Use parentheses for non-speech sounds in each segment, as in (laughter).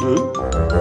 嗯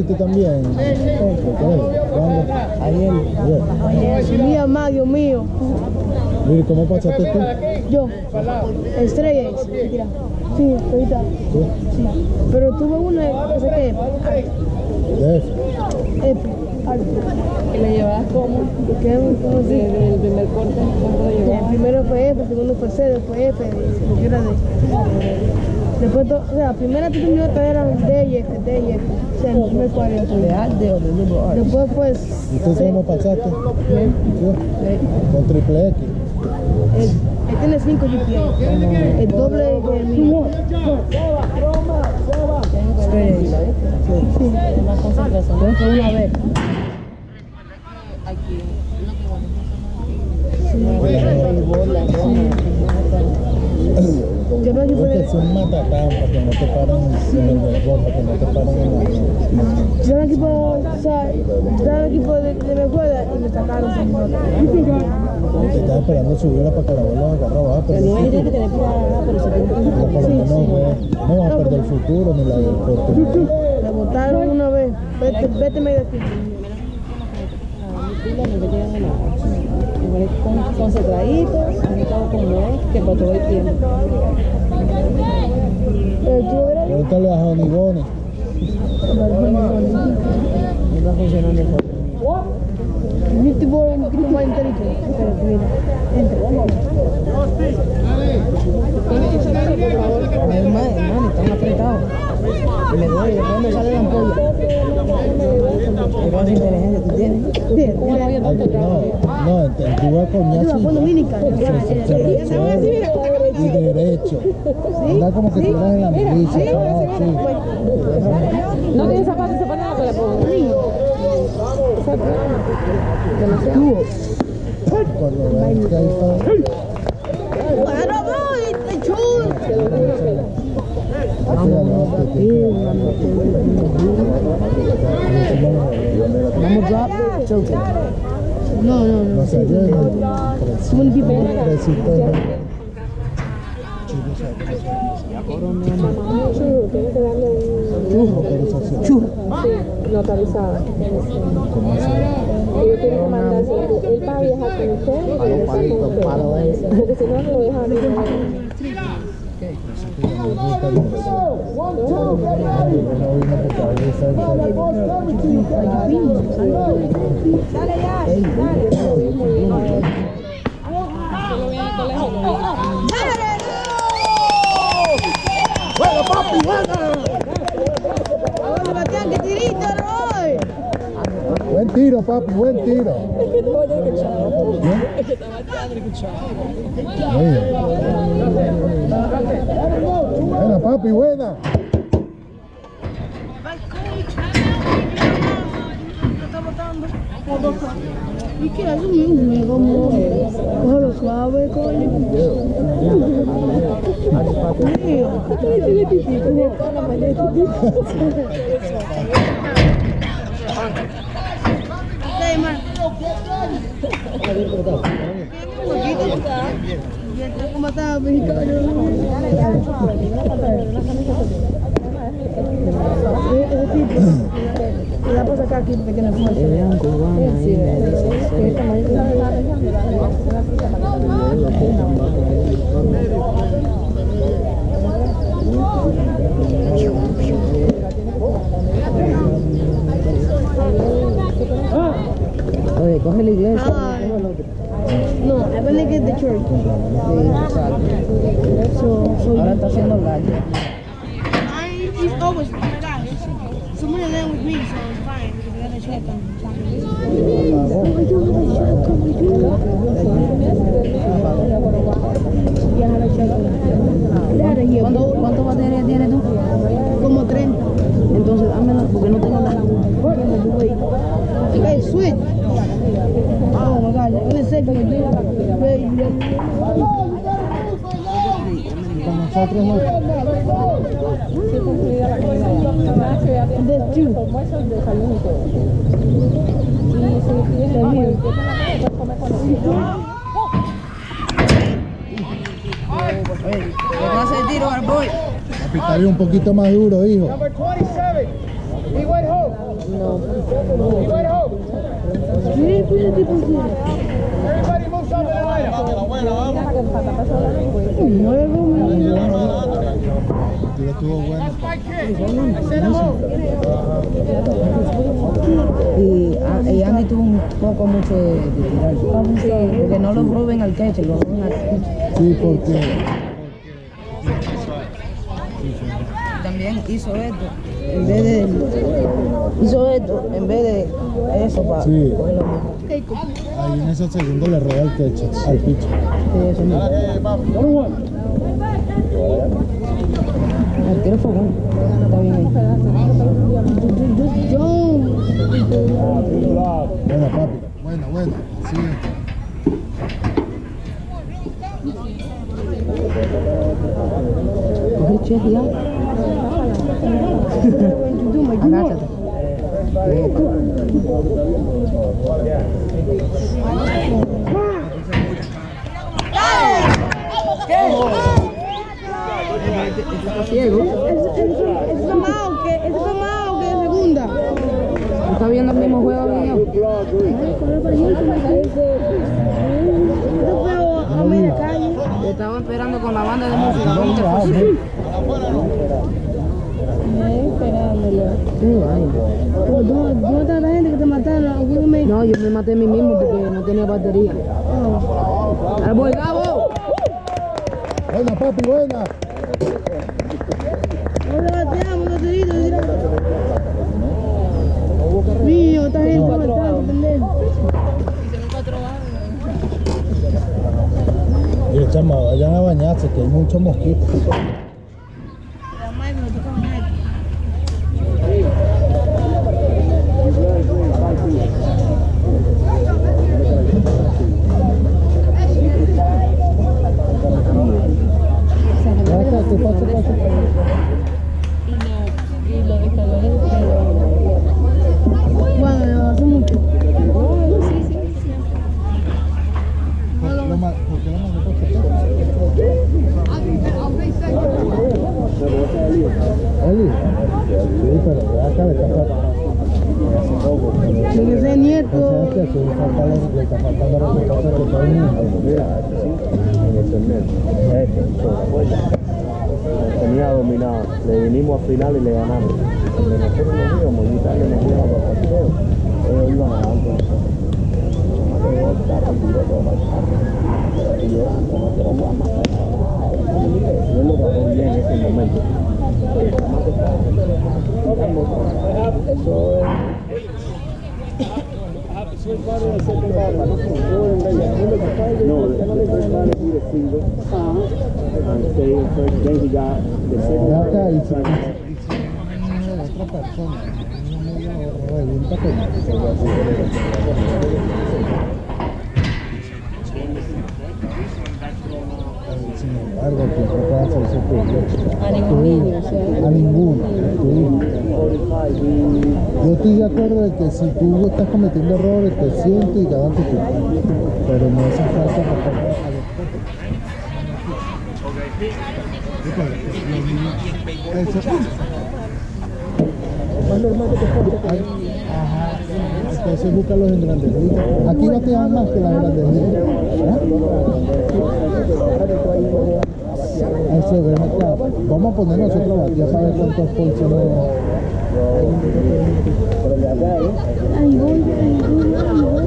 viste también. Mi Dios mío. Mira, ¿cómo? Yo. Estrella. Sí, Pero tuve una que se. F. ¿Y llevabas ¿Cómo el primer corte, ¿cuánto? El primero fue F, el segundo fue C, después F. Después, o sea, la primera que era D y F, D y F. O sea, el primer 40. ¿De alde o de double R? Después, pues, ¿Y tú C. cómo pasaste? ¿Sí? Con triple X. Él, tiene 5 GPA. El doble. Aquí. Yo no Es puedo. que son matatán para que no te paren en el béisbol, para que no te paren en la... Yo era equipo, o sea, yo era el equipo de, de mi escuela y me sacaron sin nota. Te estás esperando subirla para que la vuelvas a agarrar, vas a perder No que pero se tiene que no vas a perder el futuro ni la oportunidad. Me botaron una vez. Vete, vete medio aquí. con estado como es, que para todo el tiempo. Pregúntale a. No está funcionando el juego. un tipo, un tipo más inteligente. La la como que la así. No zapatos, se pongo. Cuando vean que hay todo. Bueno, voy, te chulo. Vamos drop, choke. No, no, no. No sé, yo Como tipo. resistente. Churro. localizada. Ellos tienen que mandarse, él va a viajar con usted con. Porque si no, no lo dejan tiro, papi, buen tiro. Bien. Buena, papi, buena. ¿Y qué hace un suave, coño? Mío man. ¿Cómo está, mexicano? Ese tipo. Le da por sacar aquí porque tiene fuerza. Vean cubana ahí, me dice. Oye, coge la iglesia. Ah. coge el otro. No, I want to get the church. Sí, exacto. So, so Ahora está haciendo gallo. I, he's always my guy. Somebody land with me, so it's fine because I got a check on Yeah, I had a check on They had a year. ¿Cuánto, ¿Cuánto batería tienes tú? Como 30. Entonces, dámela porque no tengo nada. Hey, switch. Oh my God, I'm gonna say for you. Con nosotros no. There's two. Bien un poquito más duro, hijo. No. Tipo sí. Nuevo, El tiro estuvo bueno. Y, ah, y Andy tuvo un poco mucho de, de tirar. Porque no lo roben al catcher, lo roben al Sí, porque También hizo esto, en vez de... Hizo esto, en vez de eso para Sí. ahí en ese segundo le techo al. Sí, eso mismo. Fue bueno. Está bien ahí. Buena, papi. Buena, buena. Siguiente. Coge ya. Agáchate. (laughs) Está ciego. Ese fue más que, de segunda. Está viendo el mismo juego mío. Yo estaba esperando con la banda de música. ¿Cómo te fue? Esperándolo. Qué vaina. ¿Dónde está la gente que te mataron? ¿Alguno me No, yo me maté a mí mismo porque no tenía batería. ¡Al Gabo! Buena, papi, buena. No le bateamos, no te digo, mira. Mío, esta gente me mataron, pendejo. Oye, chama, vayan a bañarse, que hay muchos mosquitos. Acá, ¿qué pasa, qué pasa? Bueno, hace mucho. ¿Por qué lo ma- por qué lo mandó por Eli. Sí, pero ve acá le está faltando. Tiene que ser nieto. ¿Sabes qué? Sí, falta le- le está faltando respeto que todo el mundo. en el torneo. Este, lo tenía dominado. Le vinimos a final y le ganamos. Cuando nosotros nos íbamos, y tal, nos íbamos a los partidos, ellos iban a dar con nosotros. Ellos estaban directo a marcar. Y yo, como que lo voy a matar. Y él lo trató bien en ese momento. Pero jamás estaba. Eso es. No, the first batter he the single. And stay in first. Then he got the Ve second acá y si batter. y si un niño de otra persona, un niño medio revienta con Sin embargo, puede hacerse público. A ningún niño, o sea. A ninguno. tú. 45, he Yo estoy de acuerdo de que si tú estás cometiendo errores, te sientes y ganas tu. Pero no hace falta a los Ajá. Entonces búscalos en grandes ligas. Aquí batean más que las grandes ligas. ¿Ah? Eso. Vamos a poner nosotros a batear para ver cuántos ponches no. Ay, voy, ay, voy, ay, voy.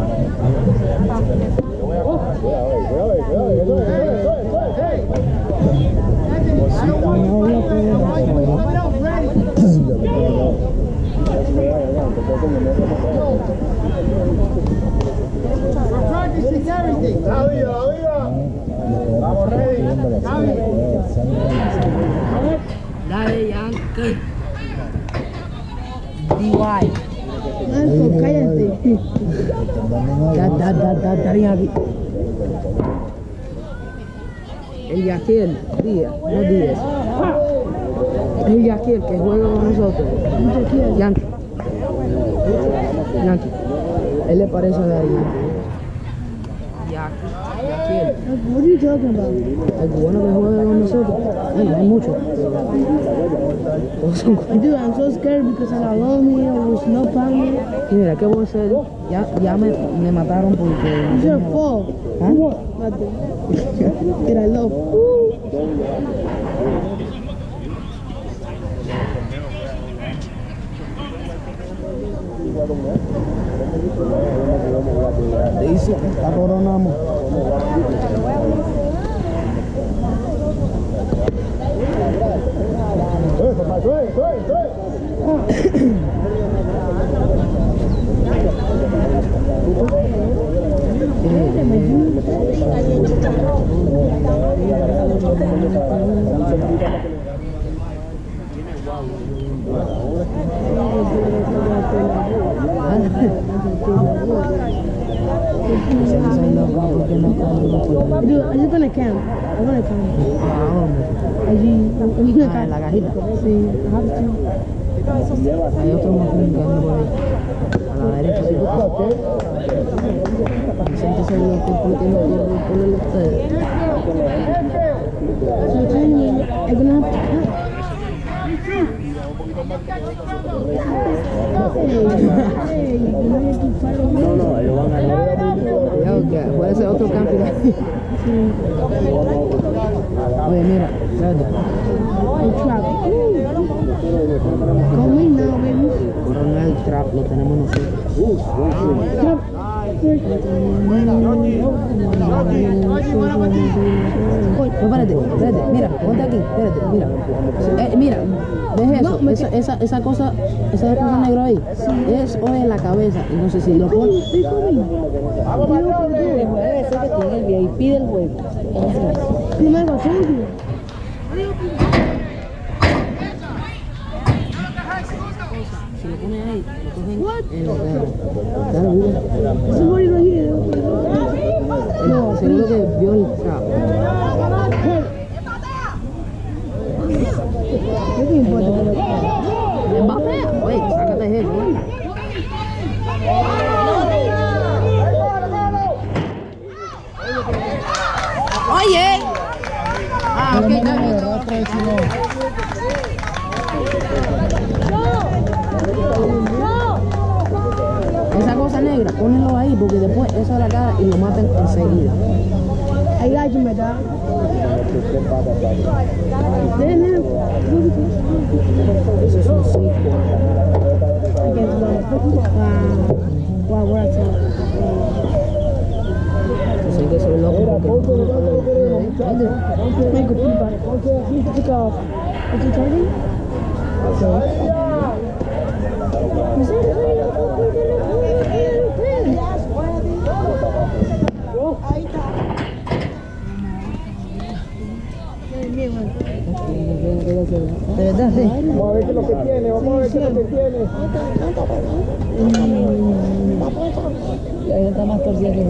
Dale, Yankee. DY. Marco, cállate. Da, da, da, da, da, Yankee. El Yaquiel, Díaz, no Díaz. El Yaquiel que juega con nosotros. Yankee. Yankee. Él le parece a Yankee. Yaquiel. El cubano que juega con nosotros. Hay muchos. Todos son. Dude, I'm so scared because I'm alone here with no family. Y mira, ¿qué voy a hacer? Ya, ya me, me mataron porque... It's your fault. Nothing. Did I love? Dice Dude, I'm just gonna camp. I'm gonna camp. Allí, en una Ah, en la cajita. Sí, I have to. Hay otro mojón que anda por ahí. A la derecha, sí. Vicente se dio por por tiene por por el ustedes. So I'm telling you, I'm gonna have to camp. Hey, you know you can fight over No, no, ellos van a que puede ser otro. Oye, mira, the trap. Now, baby. Coronel Trap lo tenemos nosotros. Oye, espérate, espérate, mira, ponte aquí, espérate, mira. Eh, mira, eso, esa, esa, esa cosa, esa cosa negra ahí, es o en la cabeza, entonces si lo pones... El juego. Primero, sí. Si lo pones ahí, lo cogen en la cara. Dale, mira. Somebody right here. No, seguro que vio el trap. ¿Qué te importa? Mbappé, oye, sácate eso. ¿eh? Oye. Ah, ok, está bien. Otra vez, si no. Esa cosa negra, ponelo ahí porque después eso a la cara y lo matan enseguida. I got you, ¿verdad? Then, then, Eso es un sí. I guess what? Wow. Wow, we're at Eso hay que ser loco porque Make a pee about take off. Is it De verdad, sí. Vamos a ver qué es lo que tiene, vamos a ver qué es lo que tiene. Y ahí está más torcida que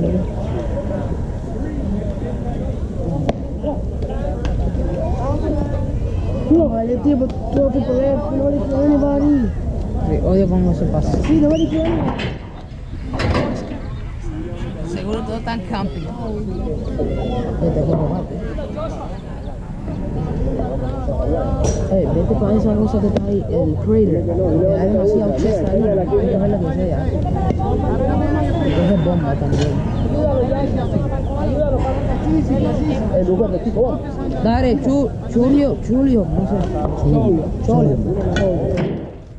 un No, vale, tiempo, todo tu poder. Nobody anybody. Odio cómo se pasa. Sí, nobody anybody. Seguro todo está en camping. Vete, que mojate. Eh, vete para esa cosa que está ahí, el crater. Hay demasiado chest ahí, hay que ver lo que sea. Y coge bomba también. En lugar de chico. Dale, Chu, Chulio, Chulio, no sé. Chulio. Chulio.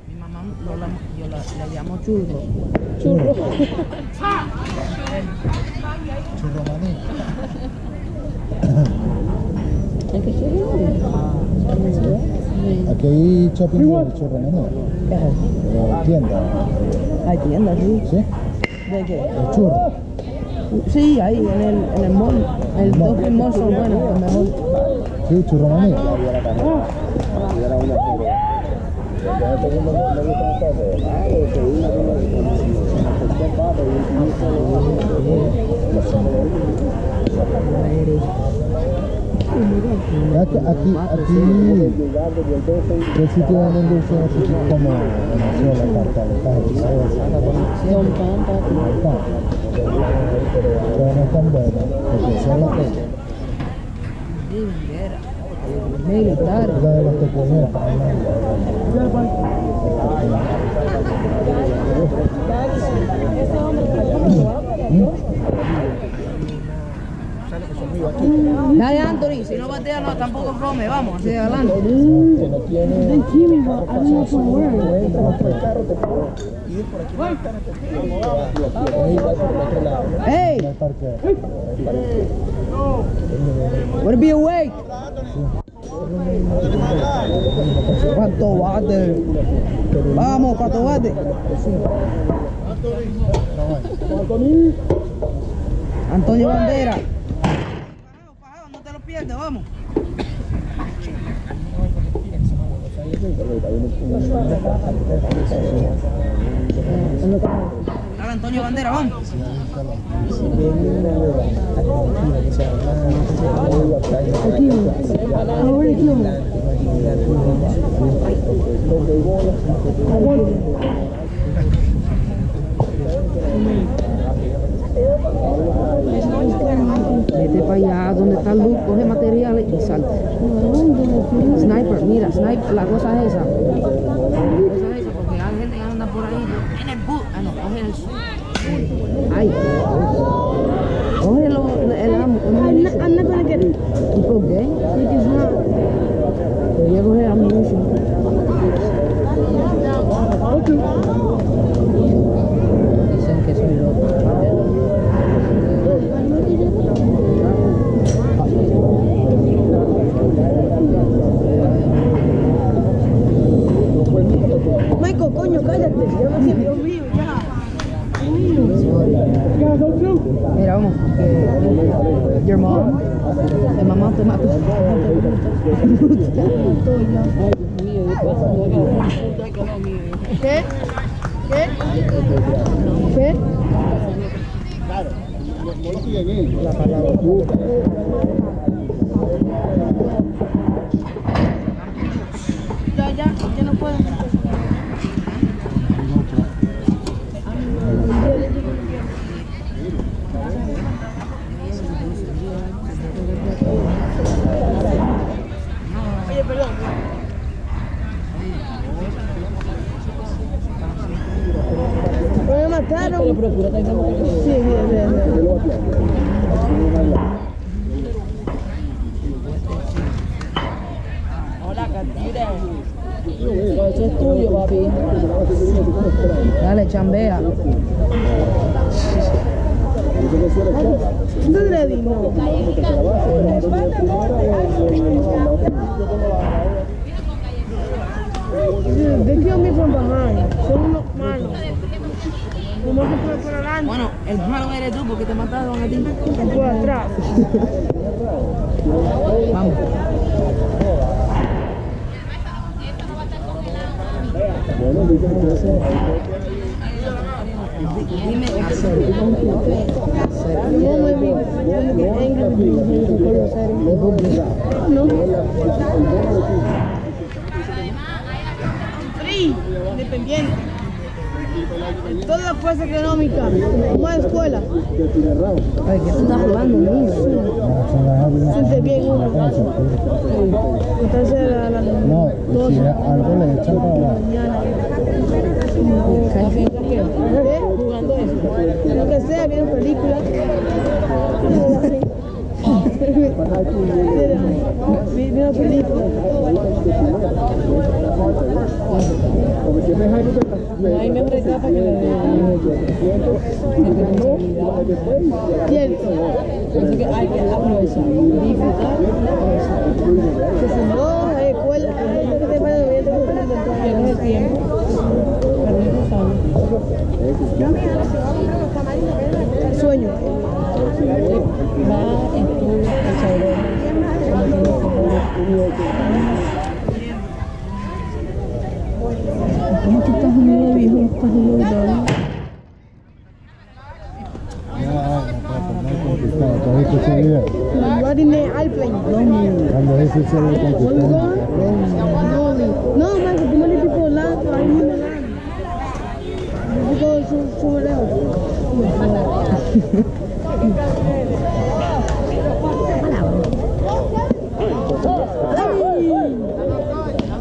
Mi mamá lo la- yo la- le llamo Churro. Churro maní. Aquí hay shopping de churro maní. Eh, tienda. Hay tiendas, sí. ¿Sí? ¿De qué? El churro. Sí, ahí en el, en el mall. El Dolphin Mall son buenos, los mejor. Sí, churro maní. Ya que aquí, aquí, ¿qué sitio así como papi. Pero no están buenos, porque son las que, Sí, Vera. Militar. la de los. Dale, Anthony, si no batea, no, tampoco come. Vamos, hacia adelante. They keep me, but I don't know from where. Hey, wanna be awake? ¿Cuánto bate? Vamos, ¿cuánto bate? Antonio Bandera. No te lo pierdas, vamos. Antonio Bandera, vamos. Vete para allá donde está coge materiales y. Sniper, mira, sniper, la cosa es esa. Ay. El amo. I'm not, I'm not gonna get it. Not. Voy a coger ammunition. Okay. Dicen que soy loco. ¿eh? Michael, coño, cállate. Mamá te mato. ¿Qué? ¿Qué? ¿Qué? Ya, ya, ya no puedo. Oye, perdón. Me mataron. Sí, sí, sí, sí. Eso es tuyo, papi. Dale, chambea. ¿Dónde le dimos? They killed me from behind. Son unos malos. Como que fue por adelante, Bueno, el malo eres tú porque te mataron a ti. y por atrás. Vamos. Dime hacer. No me vi. I'm get angry with you for your setting. No. Free, independiente. Toda la fuerza económica, escuela. Ay, que tú estás jugando, niño. Siente bien uno. Entonces la, la, la No, y si algo le echan para abajo. mañana. ¿Qué? ¿Eh? Jugando eso. Lo que sea, viendo películas. (laughs) Viendo películas. Hay mejor etapa que la de Cierto. Así que hay que aprovechar, disfrutar, Que si no, hay escuela, hay que te el tiempo. Sueño. Va, estudia, echa ¿Cómo tú estás unido, viejo? Estás unido, Ya, ay, no puedo no conquistado. ¿Tú has visto ese video? Riding the airplane. Cuando ese se lo conquistaron. No, man, que too many people land, ahí mismo land. People su- sube lejos.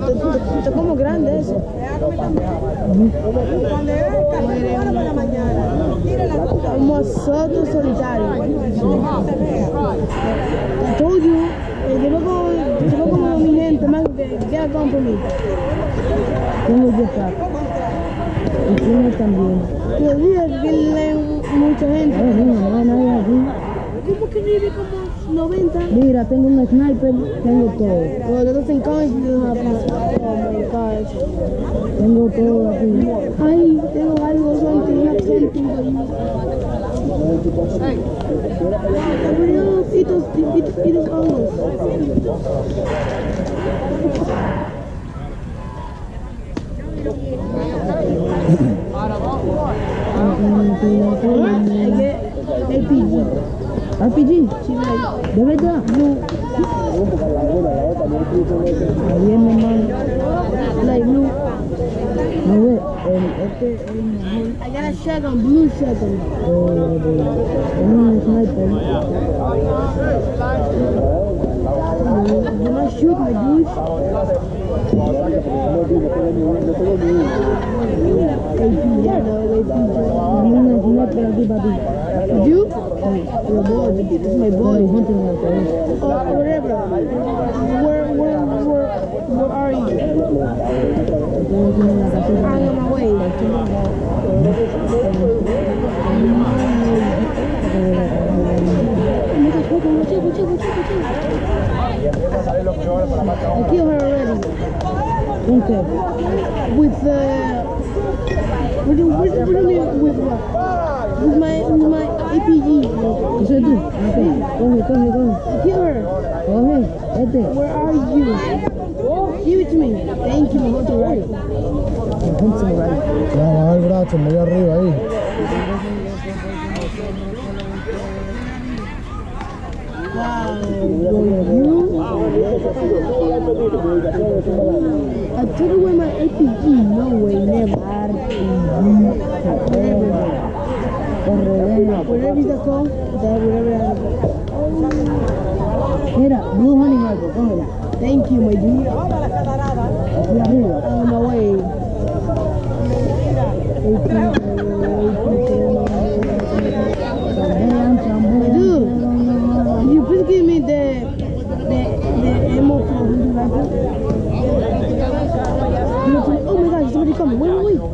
Está- Está como grande eso. Un mozoto solitario. I told you, eh, llevo como, como mi gente, man, que get gone for me. Tengo que estar. Y tú también. Los días que mucha gente. No. ¿Cómo que vive como 90? Mira, tengo un sniper, tengo todo. Well, that doesn't count if you don't have Oh my gosh. Tengo todo aquí. Ay, tengo algo, una something ahí. Abrió pitos, pitos, pitos, ojos. Hay que LPG. RPG, Sí, like, de verdad. blue, Ahí viene, hermano. like blue. No ve, el, este es el mejor. I got a shotgun, blue shotgun. eh, de- es un sniper. Do not shoot my douche. LPG, yeah, no, LPG. Hay un sniper aquí para ti. You? Your boy, this is my boy. Estoy hunting rifle. Oh, whatever. Where, where, where, where are you? I killed her already. Okay. With. Uh, what do with what? With my with my APG. Yes, I do. Okay. Go ahead. Go ahead. Go ahead. Where are you? Give it to me. Thank you, me hold el brazo, arriba ahí. Wow. I took away my APG. No way, never. Never. Whatever you call, that whatever. Mira, blue honey. Thank you, my dear. On my way. Dude, you please give me the the the ammo. Oh my somebody coming. Wait, wait, wait.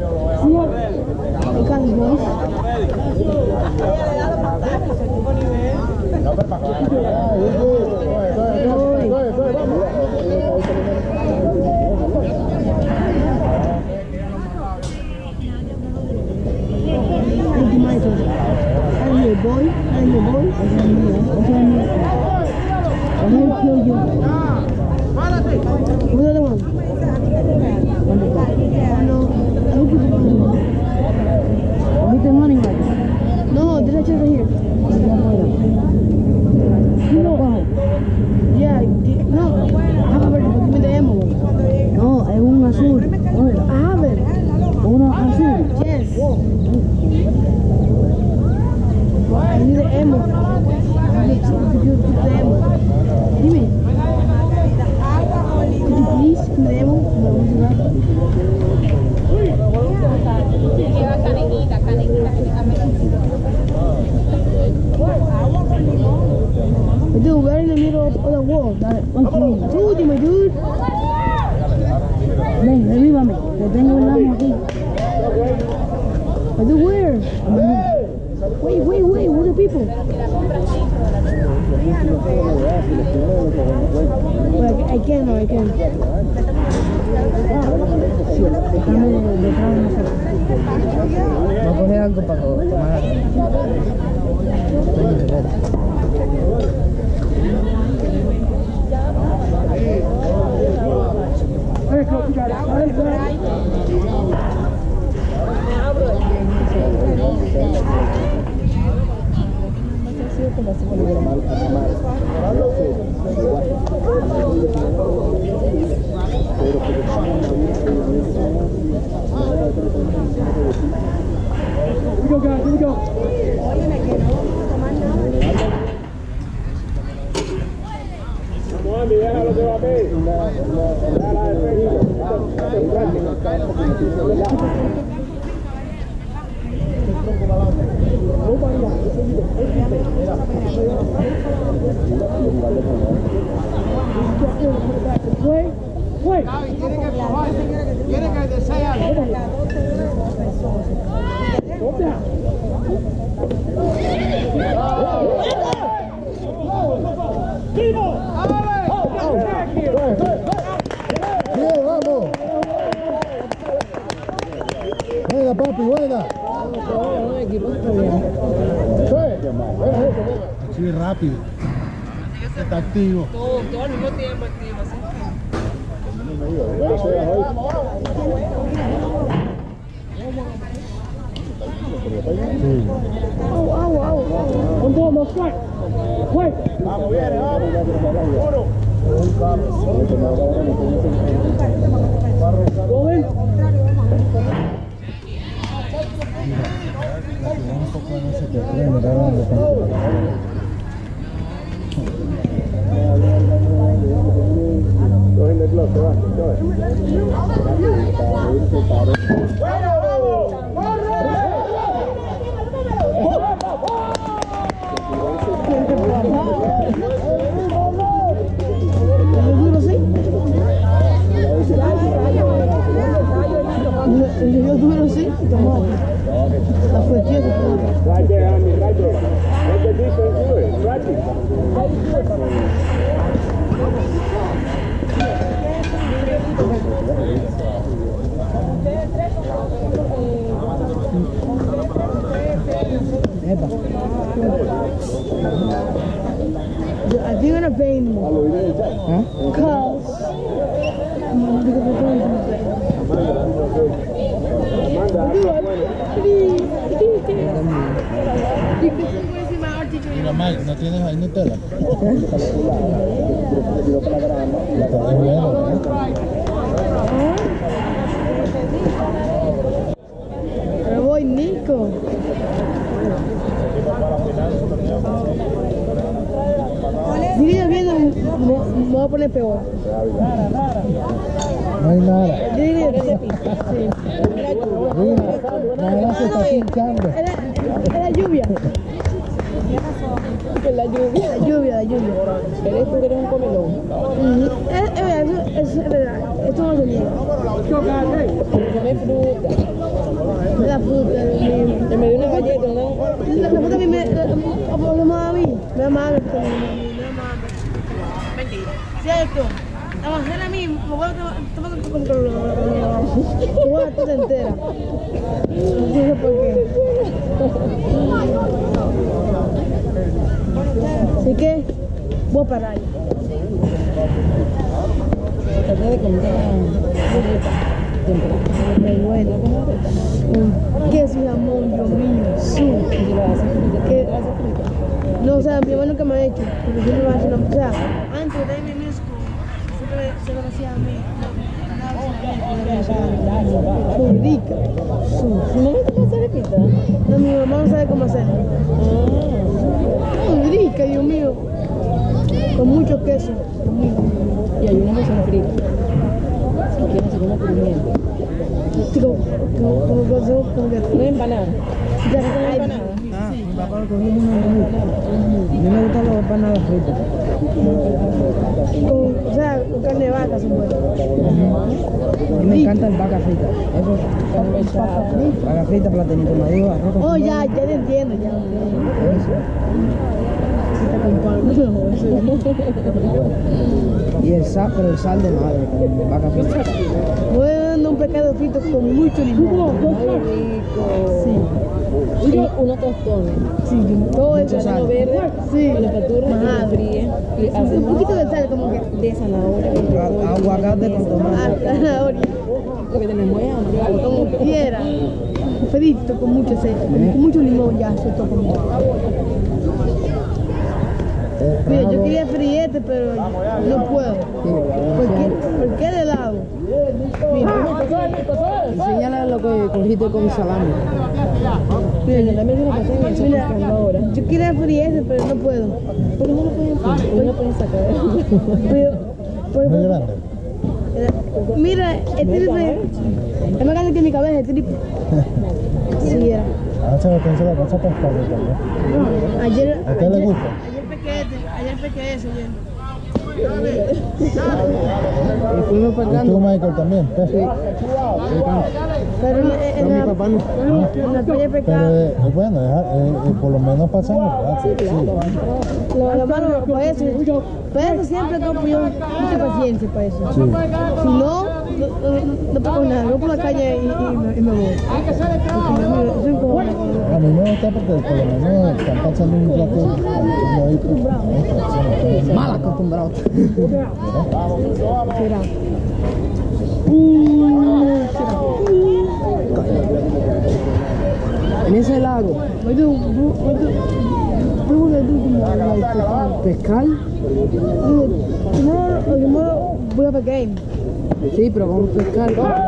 activo. Todo, todo al mismo tiempo activo, así Vamos, viene, vamos. Uno. Parar. Traté de. Un Dios mío. No, o sea, mi mamá me ha hecho me hace una. O sea, antes de mi mismo, siempre se lo hacía a mí. Muy rica. Su. ¿Tu mamá te hace repita? No, mi mamá no sabe cómo hacerlo. Muy rica, Dios mío. Con mucho queso. Dios mío. Y hay una que son fritas. Si quieres, se come crujiente. Digo, como, como, como, como que. Una empanada. Ya, Una ay, empanada. Ah, mi papá lo cogió uno de A mí me gustan los empanadas fritas. con, o sea, con carne de vaca son buenas. Mí me encanta el vaca frita. Eso es vaca frita, platanito maduro, arroz con Oh, ya, ya te entiendo, ya. Y el sal, pero el sal de madre, con vaca frita. Con mucho limón. Sí, Y unos tostones. sí, todo. Plátano verde. Sí. Con la factura y lo fríe. Un poquito de sal, como que. de zanahoria. Aguacate con Ah, tomate. zanahoria. Lo que tenemos es hambre. Como quiera. Frito con mucho aceite, con mucho limón ya, se toca mucho. Mira, yo quería friete, pero no puedo. ¿Por qué, ¿Por qué de lado? Mira, Enséñale lo que cogiste con salami. mira, cosa y eso Mira. ahora. yo quería friete, pero no puedo. ¿Por qué no lo pueden qué no lo pueden sacar? Pero, por- Muy grande. mira, el triple es más grande que mi cabeza, el triple. Sí, era. Ahora se lo piensa la cosa para estar también. Ayer, ¿A usted le gusta? Ayer pequé, este- ayer pequé ese, ayer. Y fuimos ¿Y tú, pegando. Michael, también? Pero en, en, No, mi la, papá no. en la playa Pero pescado. eh, eh, bueno, eh, eh, por lo menos. Sí. Lo, lo malo para eso, siempre tengo mucha paciencia para eso. Sí. Si no, no, puedo nada, voy por la calle y, y, y me voy. A mí me gusta porque por lo menos están pasando un pues, pues, Mal acostumbrado. será. En ese lago, pescar. a game. Sí, pero vamos a pescar. Vamos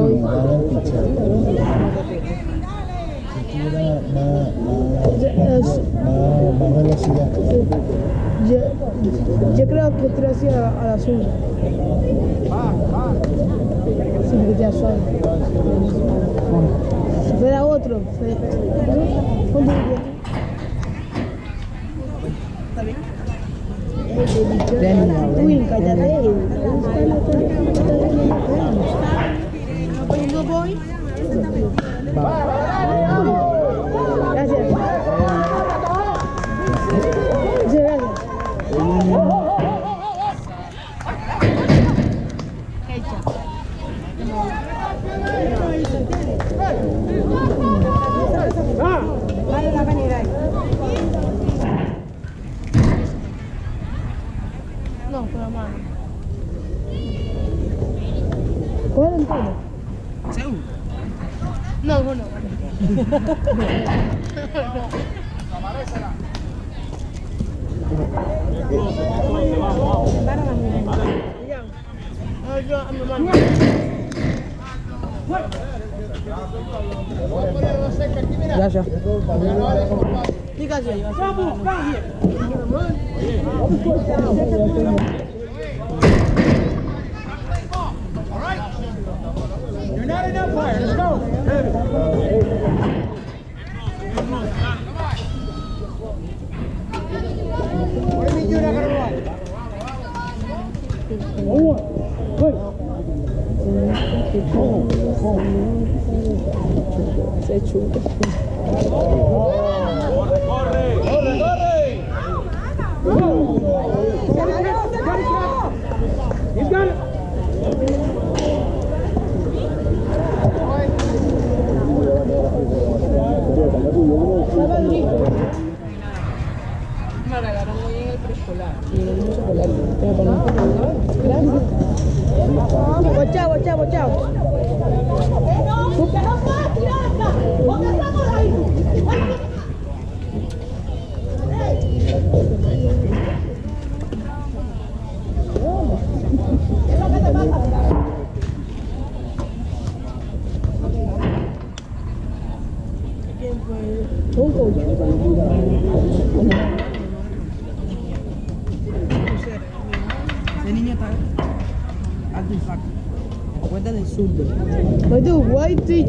hoy. más, más, más, más velocidad. Yo, creo que estoy así a, a la azul. Sí, porque ya soy. Si fuera otro, ¿cuánto diría? ¿Está bien? Uy,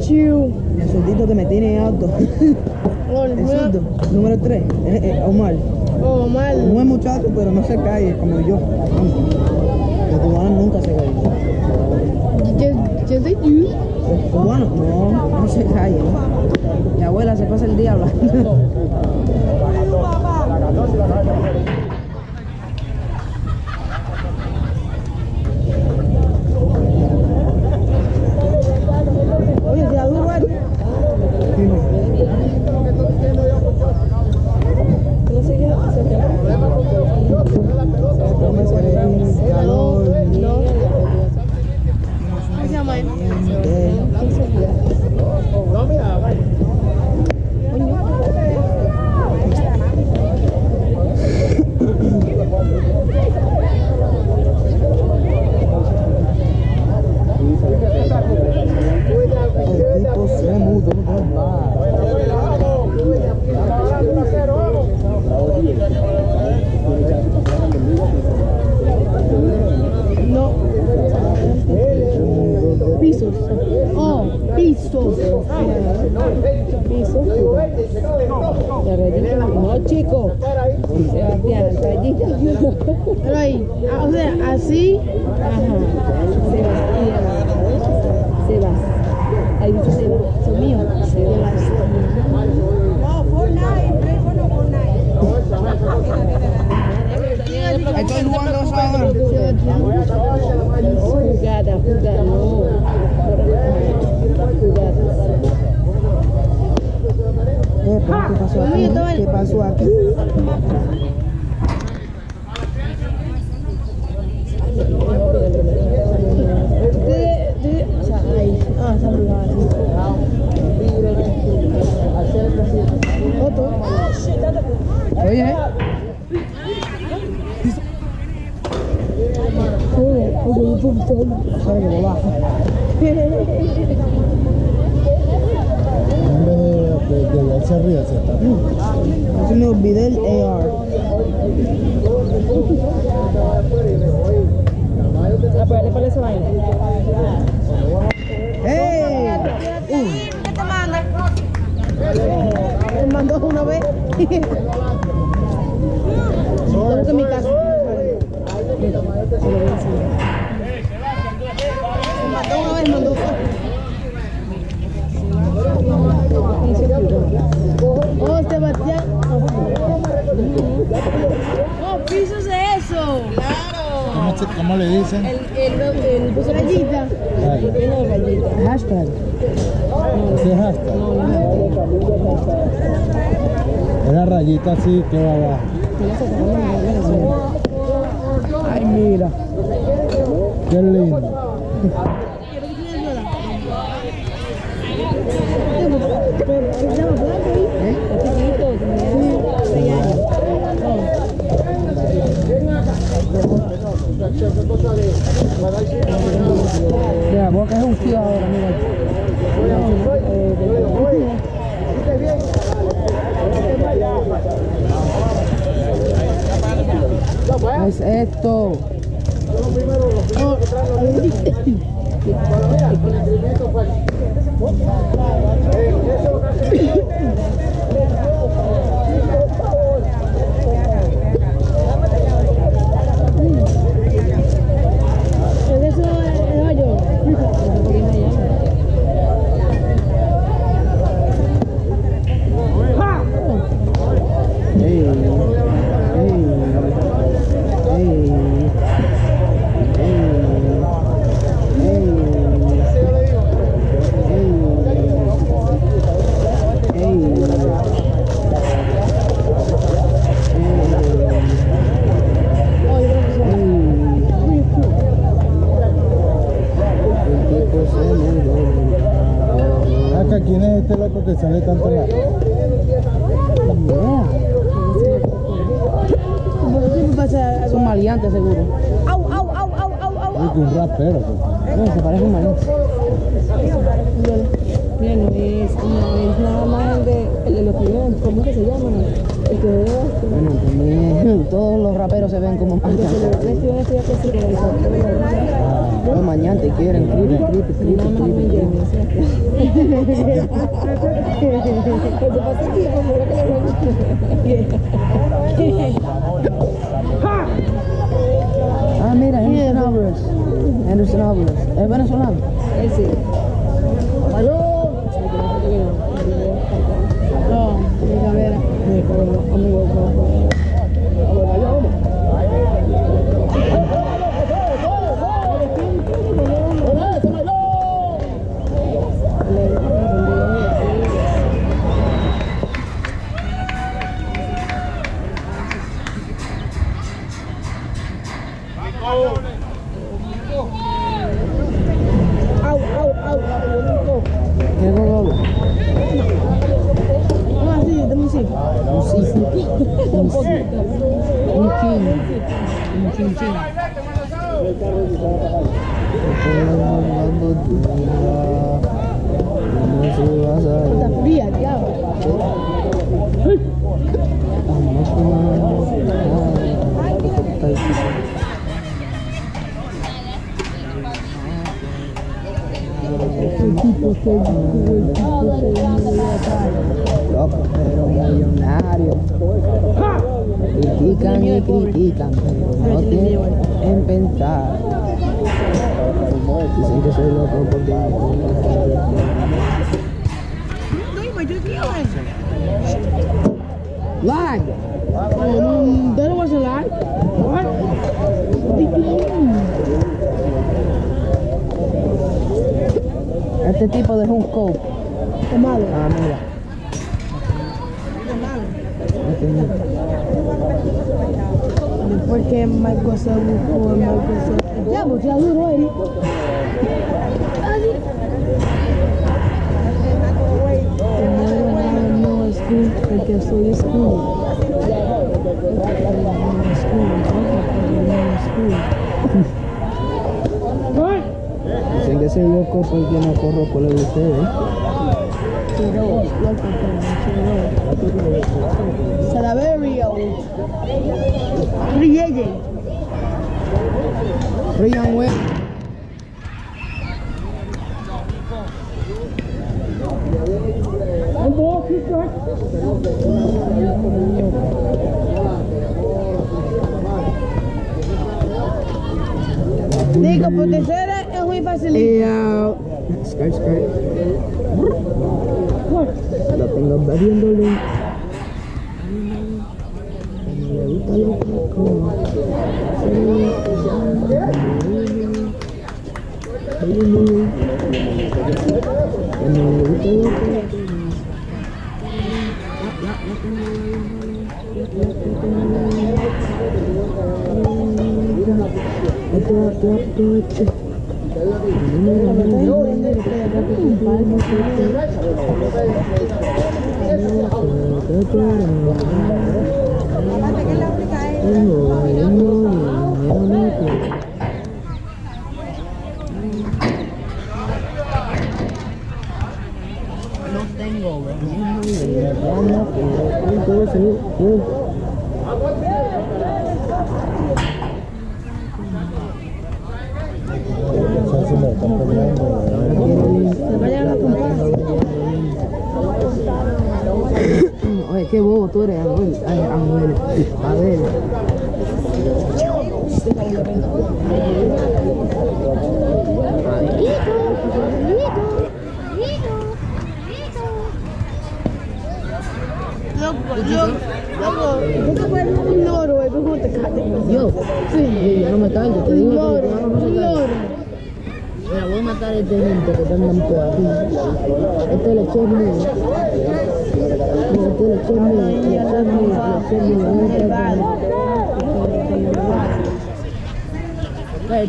chill. El surdito que me tiene alto. (laughs) Oh. Número 3, eh, eh, Omar. Oh, Omar. Un buen muchacho, pero no se cae como yo. Los cubanos nunca se caen. Yo soy tú. Los cubanos, no, no se caen. Mi abuela se pasa el día hablando. (laughs) (laughs) ah, mira, Anderson Álvarez. Anderson Álvarez. ¿Es venezolano? Sí. ¡Aló! No, mira, mira. Amigo, amigo. Salaverio. Creating.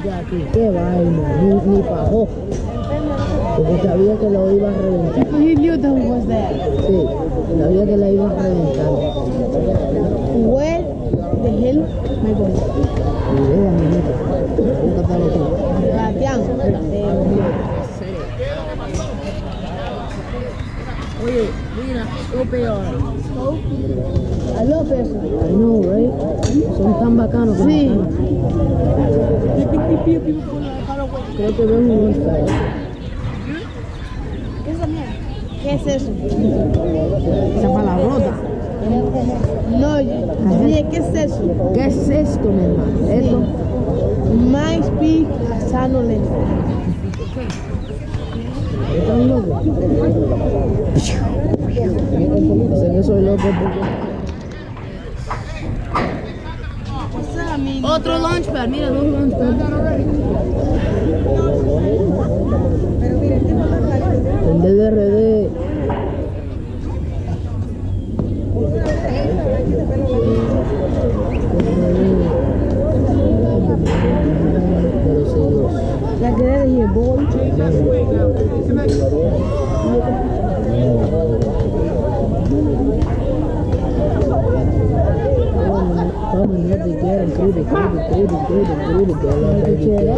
Aquí, qué vaina, ni, ni pajó. Porque sabía que lo iba a reventar. You knew that was there. Sí, sabía que la iba a reventar. Where the hell am I going? Y vea, mi hija, nunca estaba aquí. Sebastián. Oye, mira, lo peor. I love eso. I know, right? Son tan bacanos. Sí. bacanos. Creo que veo un Oscar. ¿Qué es esa mierda? ¿Qué es eso? Palabrota. No, dije, ¿qué es eso? ¿Qué es esto, mi hermano? Esto. My speak sano lento. Esto Otro launchpad, mira, dos launchpads. El DDRD. Pero sí, Dios. La que de here, boy. Vamos, no te quieren, crudo, crudo, crudo, crudo, crudo, que la baby quiere.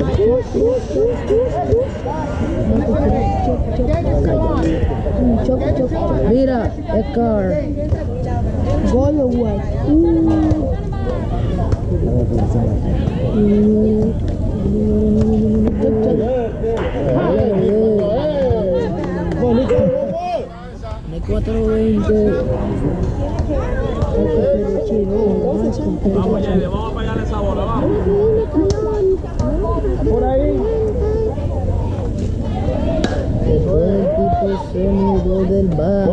Mira, what? De 420. Después el tipo se mudó del bar.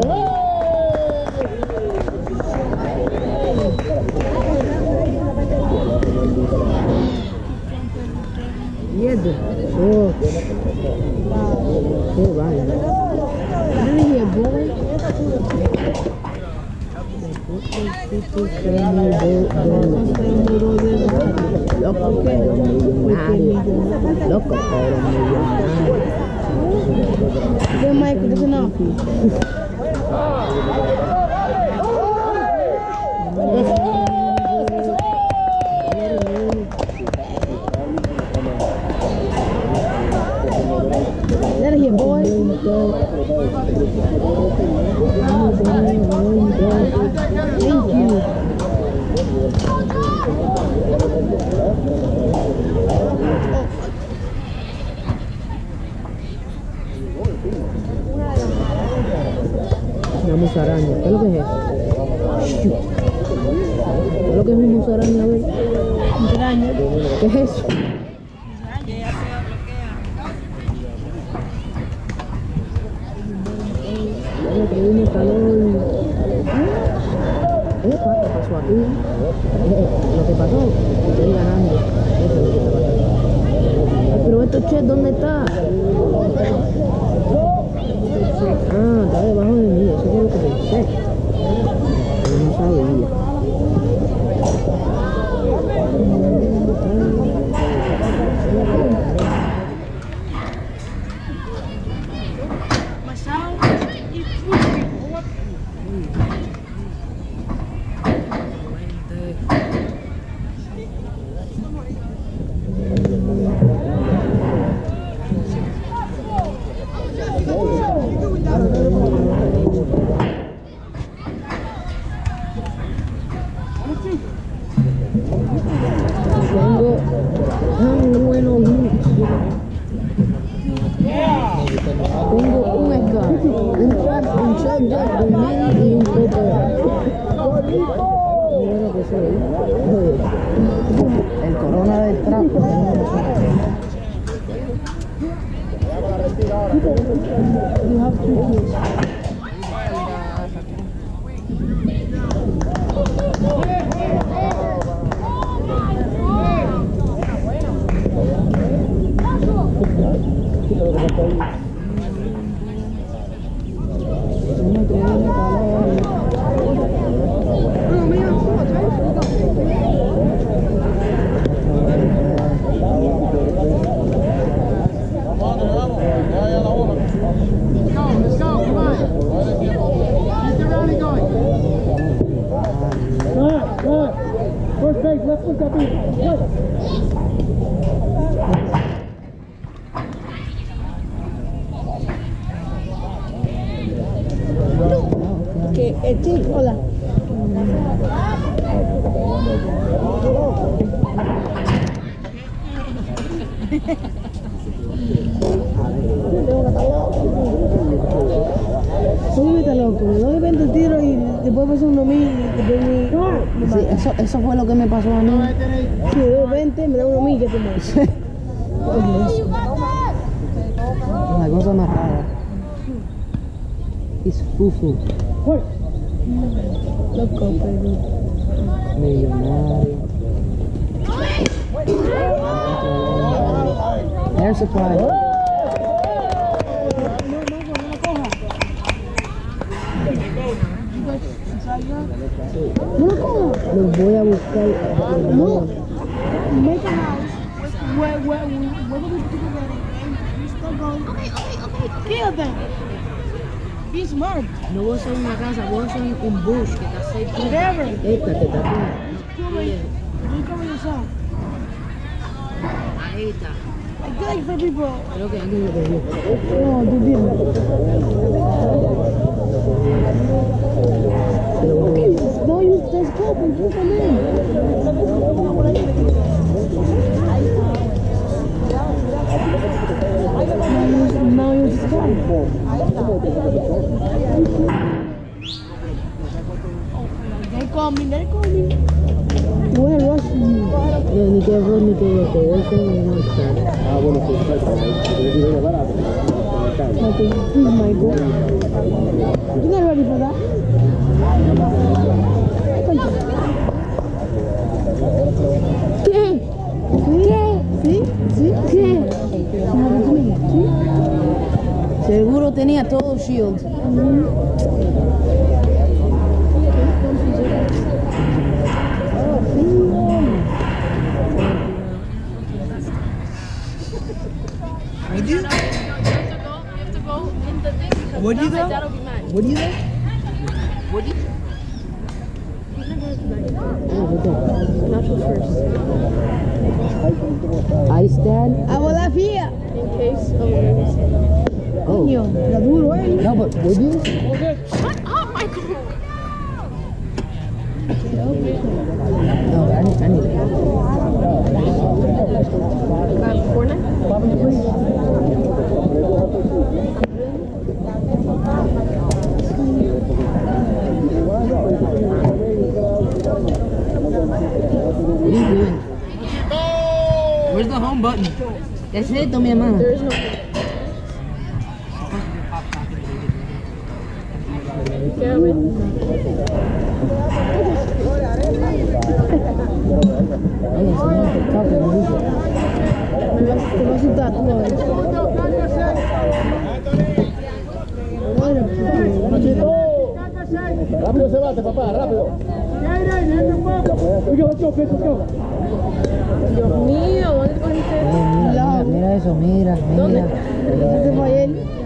Y este, oh, qué vaina. Really here, boy. Tipo se mudó del Loco, pero millonario. Loco, pero millonario. Then Michael, that's enough. Bueno que soy. El corona del trapo. You have two kids. Que el chico, hola. ¿Cómo está loco? No de 20 tiros y después pasa uno mil y después mi... Sí, eso, eso fue lo que me pasó a mí. Si me doy 20, me da uno mil que te más. La cosa más rara. Es fufu. Loco, pero... Millonario. Air supply. No lo cojas. Los voy a buscar. No. Make a house where, where, where, where the people get it and you start going. Okay, okay, okay. Kill them. Smart. No voy a hacer una casa, voy a hacer un bush que está cerca. Whatever. Esta que está aquí. Yourself. Ahí está. Like for people. Creo que alguien lo cogió. No, tú no use and put them in. Use the scope. They call me, they call me. Where rush you? No, ni que error ni que yo, que voy a hacer un monster. Ah, bueno, sí, exacto. Porque yo digo barato. Okay, this is my goal. You're not ready for that? Seguro tenía todo shield. What do you? What do you do? What do you do? Dios mío, ¿dónde cogiste? Oye, mira, mira, eso, mira, mira.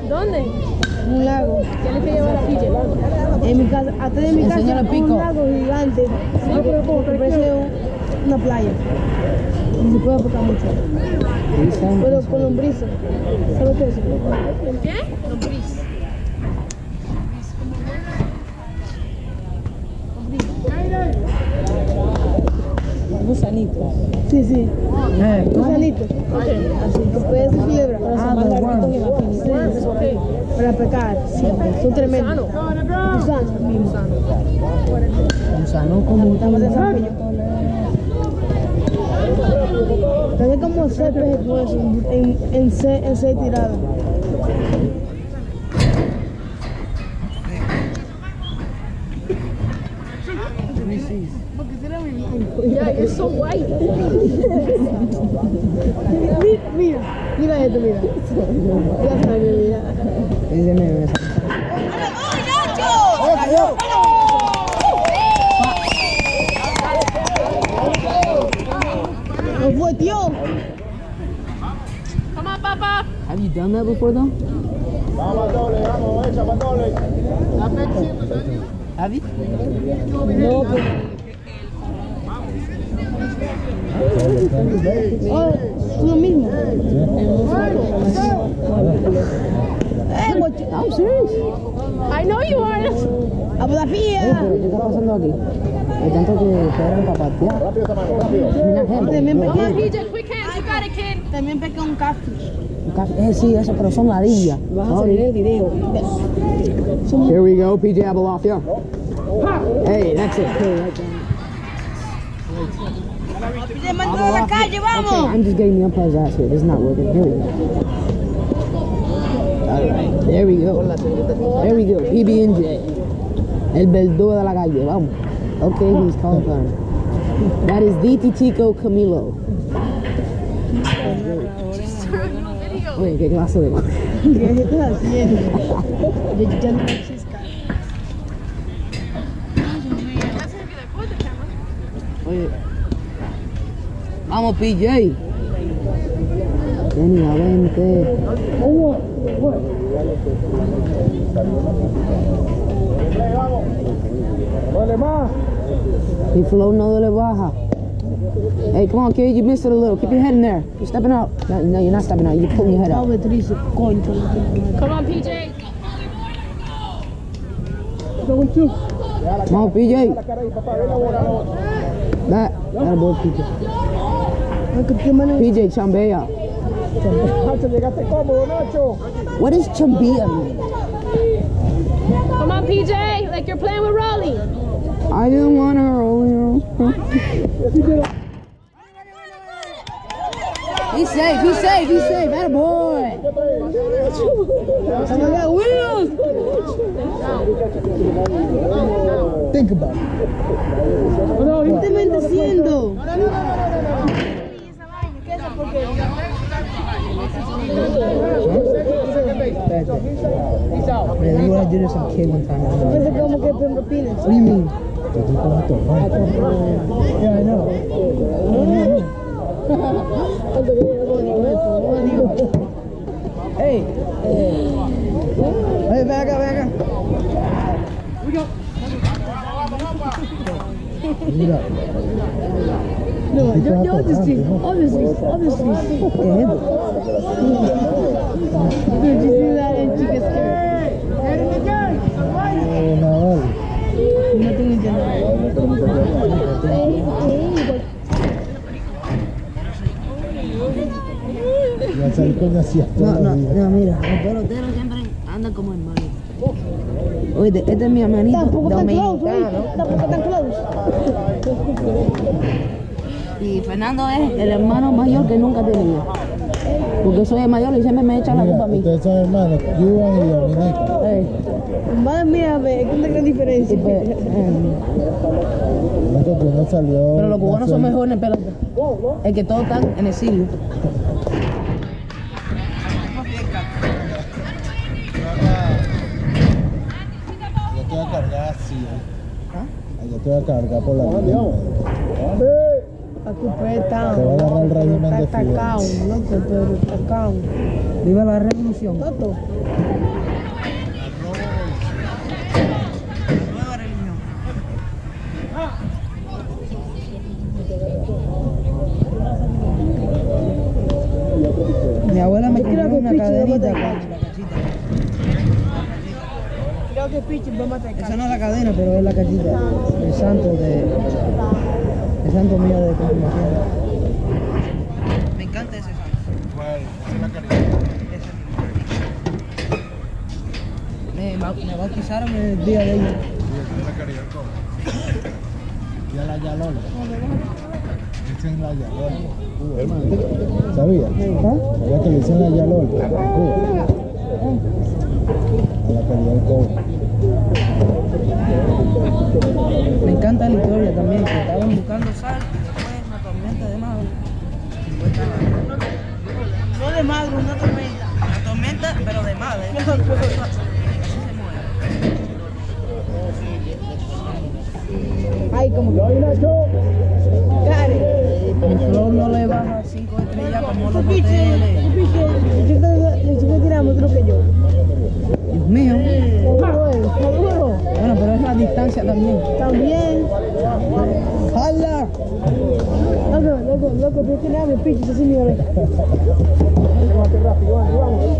¿Dónde? en un lago. Tienes que llevar aquí. En mi casa, atrás de mi casa, un lago gigante. que parece un- una playa. Y se puede aportar mucho. Pero con lombriza. ¿Sabes qué es qué? Gusanitos. Sí, sí. Eh, ¿cómo? Gusanito. Así, que puede ser culebra. Ah, the worm. Sí. Para pescar, sí, son tremendos. Gusano mismo. Gusano como Estamos de Pedro. Tengo como seis peces en, en, en seis tiradas. Aquí? Hay tanto que esperan para patear. Mira, gente. También Come on, pesqué, PJ, quick hands. You got it, kid. también pesqué un catfish. Eh, sí, eso, pero son ladillas. Vas a salir el video. Here we go, PJ Abalafia. Hey, that's it. Hey, right there. Pide mando a la calle, Okay, vamos. I'm just getting the umpire's ass here. This is not working. Here we go. Alright, there we go. There we go. PB&J. El verdugo de la calle. Vamos. Okay, he's calling That is DTTco Camilo. Oye, qué clase de... ¿Qué estás haciendo? Oye. Vamos, PJ. Técnicamente. He flow no le baja. Hey, come on, kid. You missed it a little. Keep your head in there. You're stepping out. No, no you're not stepping out. You're pulling your head out. Come on, PJ. Come on, PJ. That. That boy, PJ. Ay, que qué manera. PJ, chambea. What does chambea mean? Come on, PJ. Like you're playing with Raleigh. I didn't want her earlier. he's safe, he's safe, he's safe. That boy. ¡Vamos a Williams! Think about it. ¿Qué te me haciendo? Man, you want to do this some kid one time. What Parece como que Pemba Pines. do you mean? Que tú con esto, ¿no? Yeah, I know. Hey. Hey, back up, back up. Mira. No, Tipo yo, yo obviously, atorrante, obviously, obviously. ¿Qué es esto? Did you see that in Chica Scare? Eh, Naval. No tengo internet. No, no, no, mira, los peloteros siempre andan como hermanos. Oye, este es mi hermanito Tampoco tan close. Tampoco tan close. Y Fernando es el hermano mayor que nunca tenido. Porque soy el mayor y siempre me echan la culpa a mí. ustedes son hermanos, Cuban y Dominico. Ey, Madre mía, ve, es una gran diferencia. pues, eh, uno salió. pero los cubanos son mejores en pelota. Es que todos están en exilio. Yo te voy a cargar así, ¿eh? Yo te voy a cargar por la vida. Aquí pues está. Te va a agarrar el régimen de Está atacado, loco, pero atacado. Viva la revolución. Toto. Mi abuela me que una cadenita. Creo que Pichi va a matar Esa no es la cadena, pero es la cachita. El santo de. El santo mío de confirmación. Me encanta ese santo. ¿Cuál? Esa es la caridad. Me, bau- me bautizaron el día de ellos. Y a la Yalola. Dicen la Yalola. ¿Sabías? ¿Sabías que le dicen la Yalola?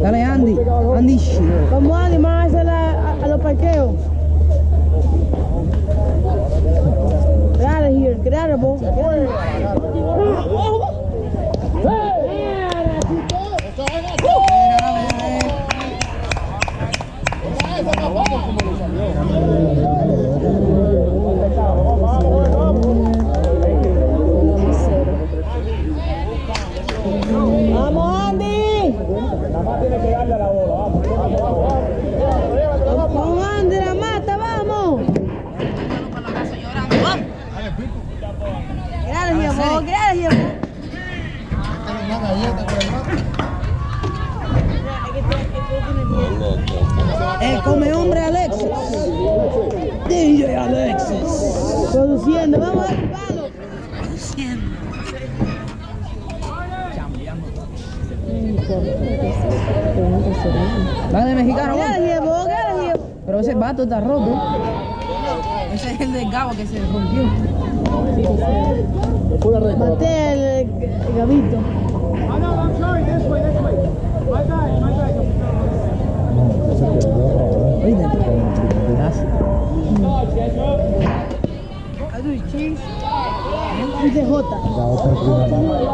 Dale, Andy. Andy, shit. Vamos a animar a, la, a, a los parqueos. Get out of here, get out of here. ¡Vamos, Andy! ¡Vamos, Andy, la mata, vamos! Get out of here, boy, get out of here, boy. Una galleta por el lado. El come hombre Alexis. DJ Alexis. Produciendo, vamos a dar un palo. Dale, mexicano. Get out of here, boy, get out of here. Pero ese vato está roto. Ese es el del Gabo que se rompió. Maté el, gabito. No, cheese. J. La otra primera.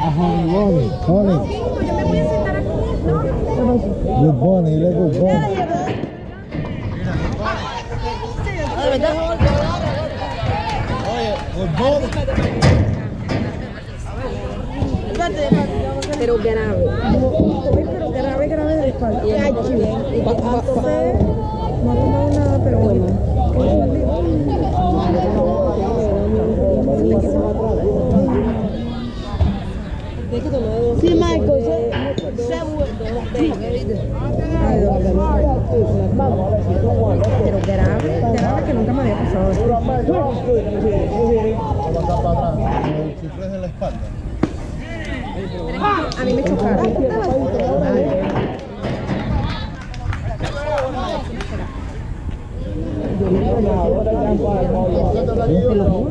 Ajá, Bonnie, Bonnie. Good Bonnie, dile good Bonnie. Good Bonnie. Pero grave. Pero grave, grave de espalda. Y va, va, va. No ha tomado nada, pero bueno. Sí, Michael, se, se Pero grave, grave que nunca me había pasado. esto. La espalda. A mí me chocaron.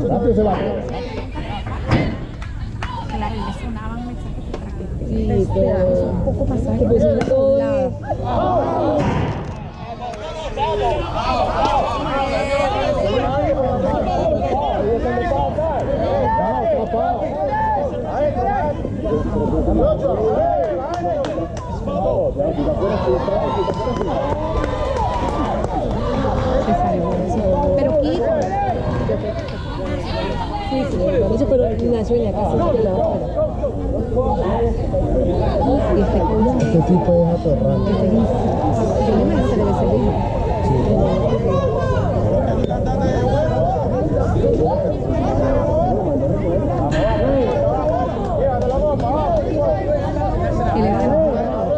Rápido se va. Sí, pero un poco pasaje. Pues todo Pero quito. Sí, sí, eso, pero nació en la casa. este Este es yo no me lo sé, debe ser lindo. Y le va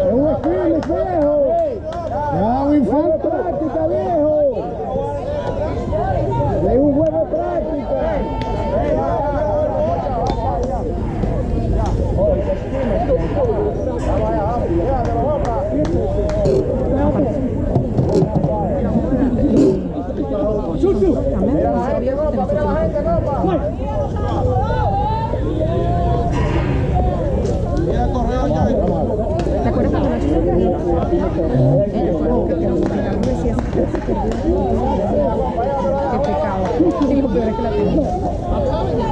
Es un scrimmage, viejo. Ya, un infante práctica, viejo. Es un juego de práctica. ¿Te acuerdas cuando Nacho se cayó? Él fue el que te lo explicaron, decía así. Qué pecado. Y lo peor es que la tengo.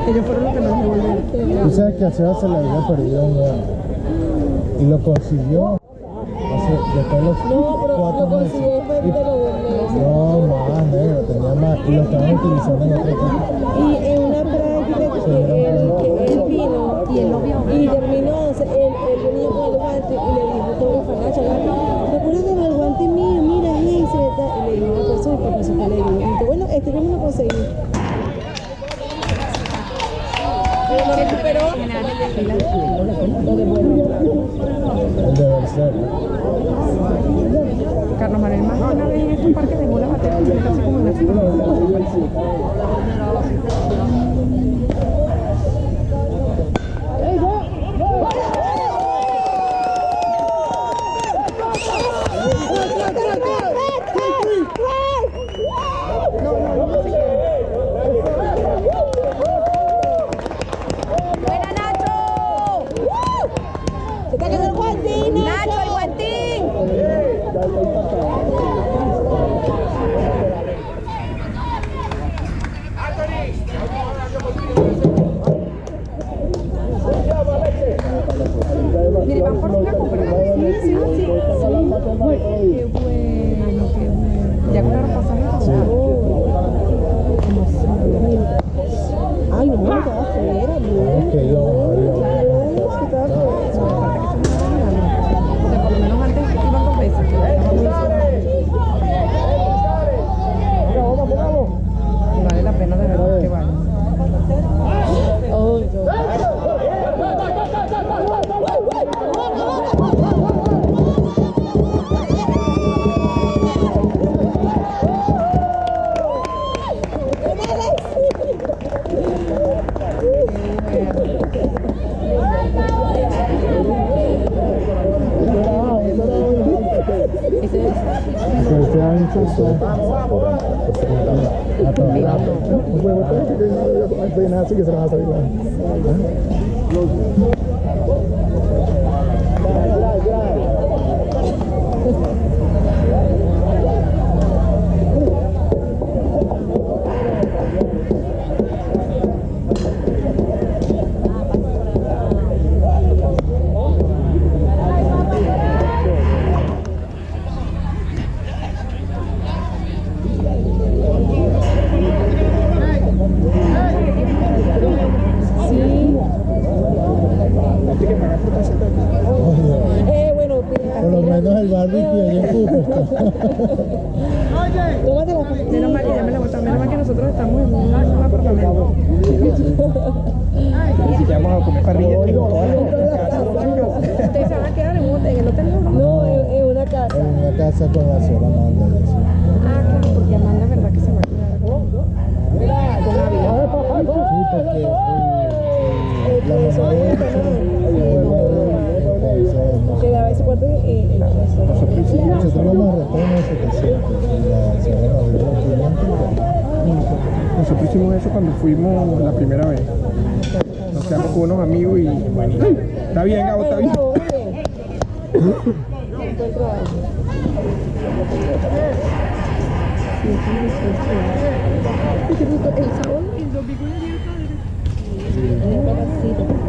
Ellos fueron los que nos Seba se le había perdido un león. Y lo consiguió hace, después de los No, pero cuatro lo meses. meses. No, más negro, tenía más. Y lo estaban utilizando en otro equipo. Y en una práctica que él, que él vino Y él lo vio. y terminó, o sea, él, él venía con el guante y le dijo todo fanacho, ¿te acuerdas del guante mío? Mira, hey, se. Y le dijo y por eso que le dijo, y dijo, bueno, este no me lo conseguí. Carlos Manuel más de una vez en este parque batería completa así como en la ¡Buena, no hay nada así que se van a salir. Eh, bueno, mira, Por lo menos el barbecue allá en Cooperstown. tómate la Menos mal que ya me la botan. Menos mal que nosotros estamos en un, un apartamento. Ya vamos a comer parrilla en todas las Ustedes se van a quedar en, un, en el hotel. ¿no? No, en, en una casa. En una casa con la sola manda. y así. Ah, claro, porque Amanda es verdad que se va a quedar. Con Ávila. Sí, porque eh, la mamá de él se vuelve a ver, entonces no sé. Quedaba ese cuarto en, en, en la casa. Nosotros vamos a restar unos 700 y la señora nos dio 500. Nosotros hicimos eso cuando fuimos la primera vez. Nos quedamos con unos amigos y está bien, Gabo, está bien.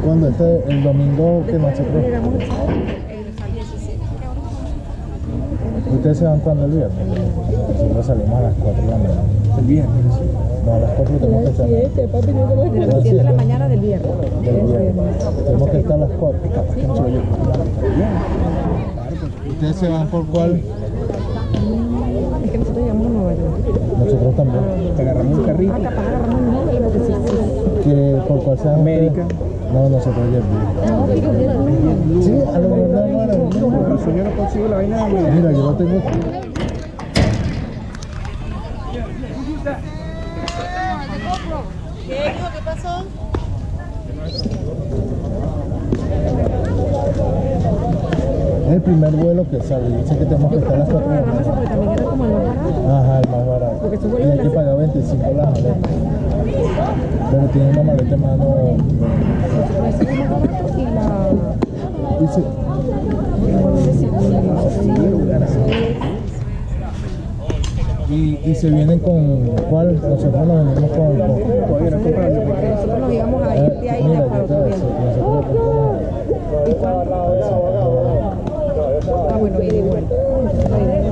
Cuando este, el domingo que nosotros, Llegamos el sábado, el sábado 17. ustedes se van cuando el viernes, nosotros salimos a las 4 de la mañana. El viernes. No, a las 4 tenemos que estar. Papi, no las 7 de la mañana del viernes. del viernes. Tenemos que estar a las 4. Que no se vaya. ¿Ustedes se van por cuál? Es que nosotros llegamos a Nueva York. Nosotros también. Te agarramos un carrito. Ah, capaz agarramos lo que sí, sí. ¿Que ¿Por cuál se van América. No, nosotros. No, Sí, a lo mejor no, no razón yo no consigo la vaina de Mira, yo lo tengo aquí. ¿Qué dijo? ¿Qué pasó? Es el primer vuelo que sale. Dice que tenemos que estar las 4 de la mañana. porque también era como el más barato. Ajá, el más barato. Porque su Y vuelo hay de que pagar 25 la maleta. Pero tiene una maleta en mano. Nosotros ese es el más barato y la... Si... Y, y se vienen con cuál? Nosotros nos venimos con. con Todavía no comprando porque nosotros nos íbamos a ir de ahí mira, para yo te otro voy a día. decir, nosotros compramos ¿Y cuál? Ah, bueno, ida y vuelta. La idea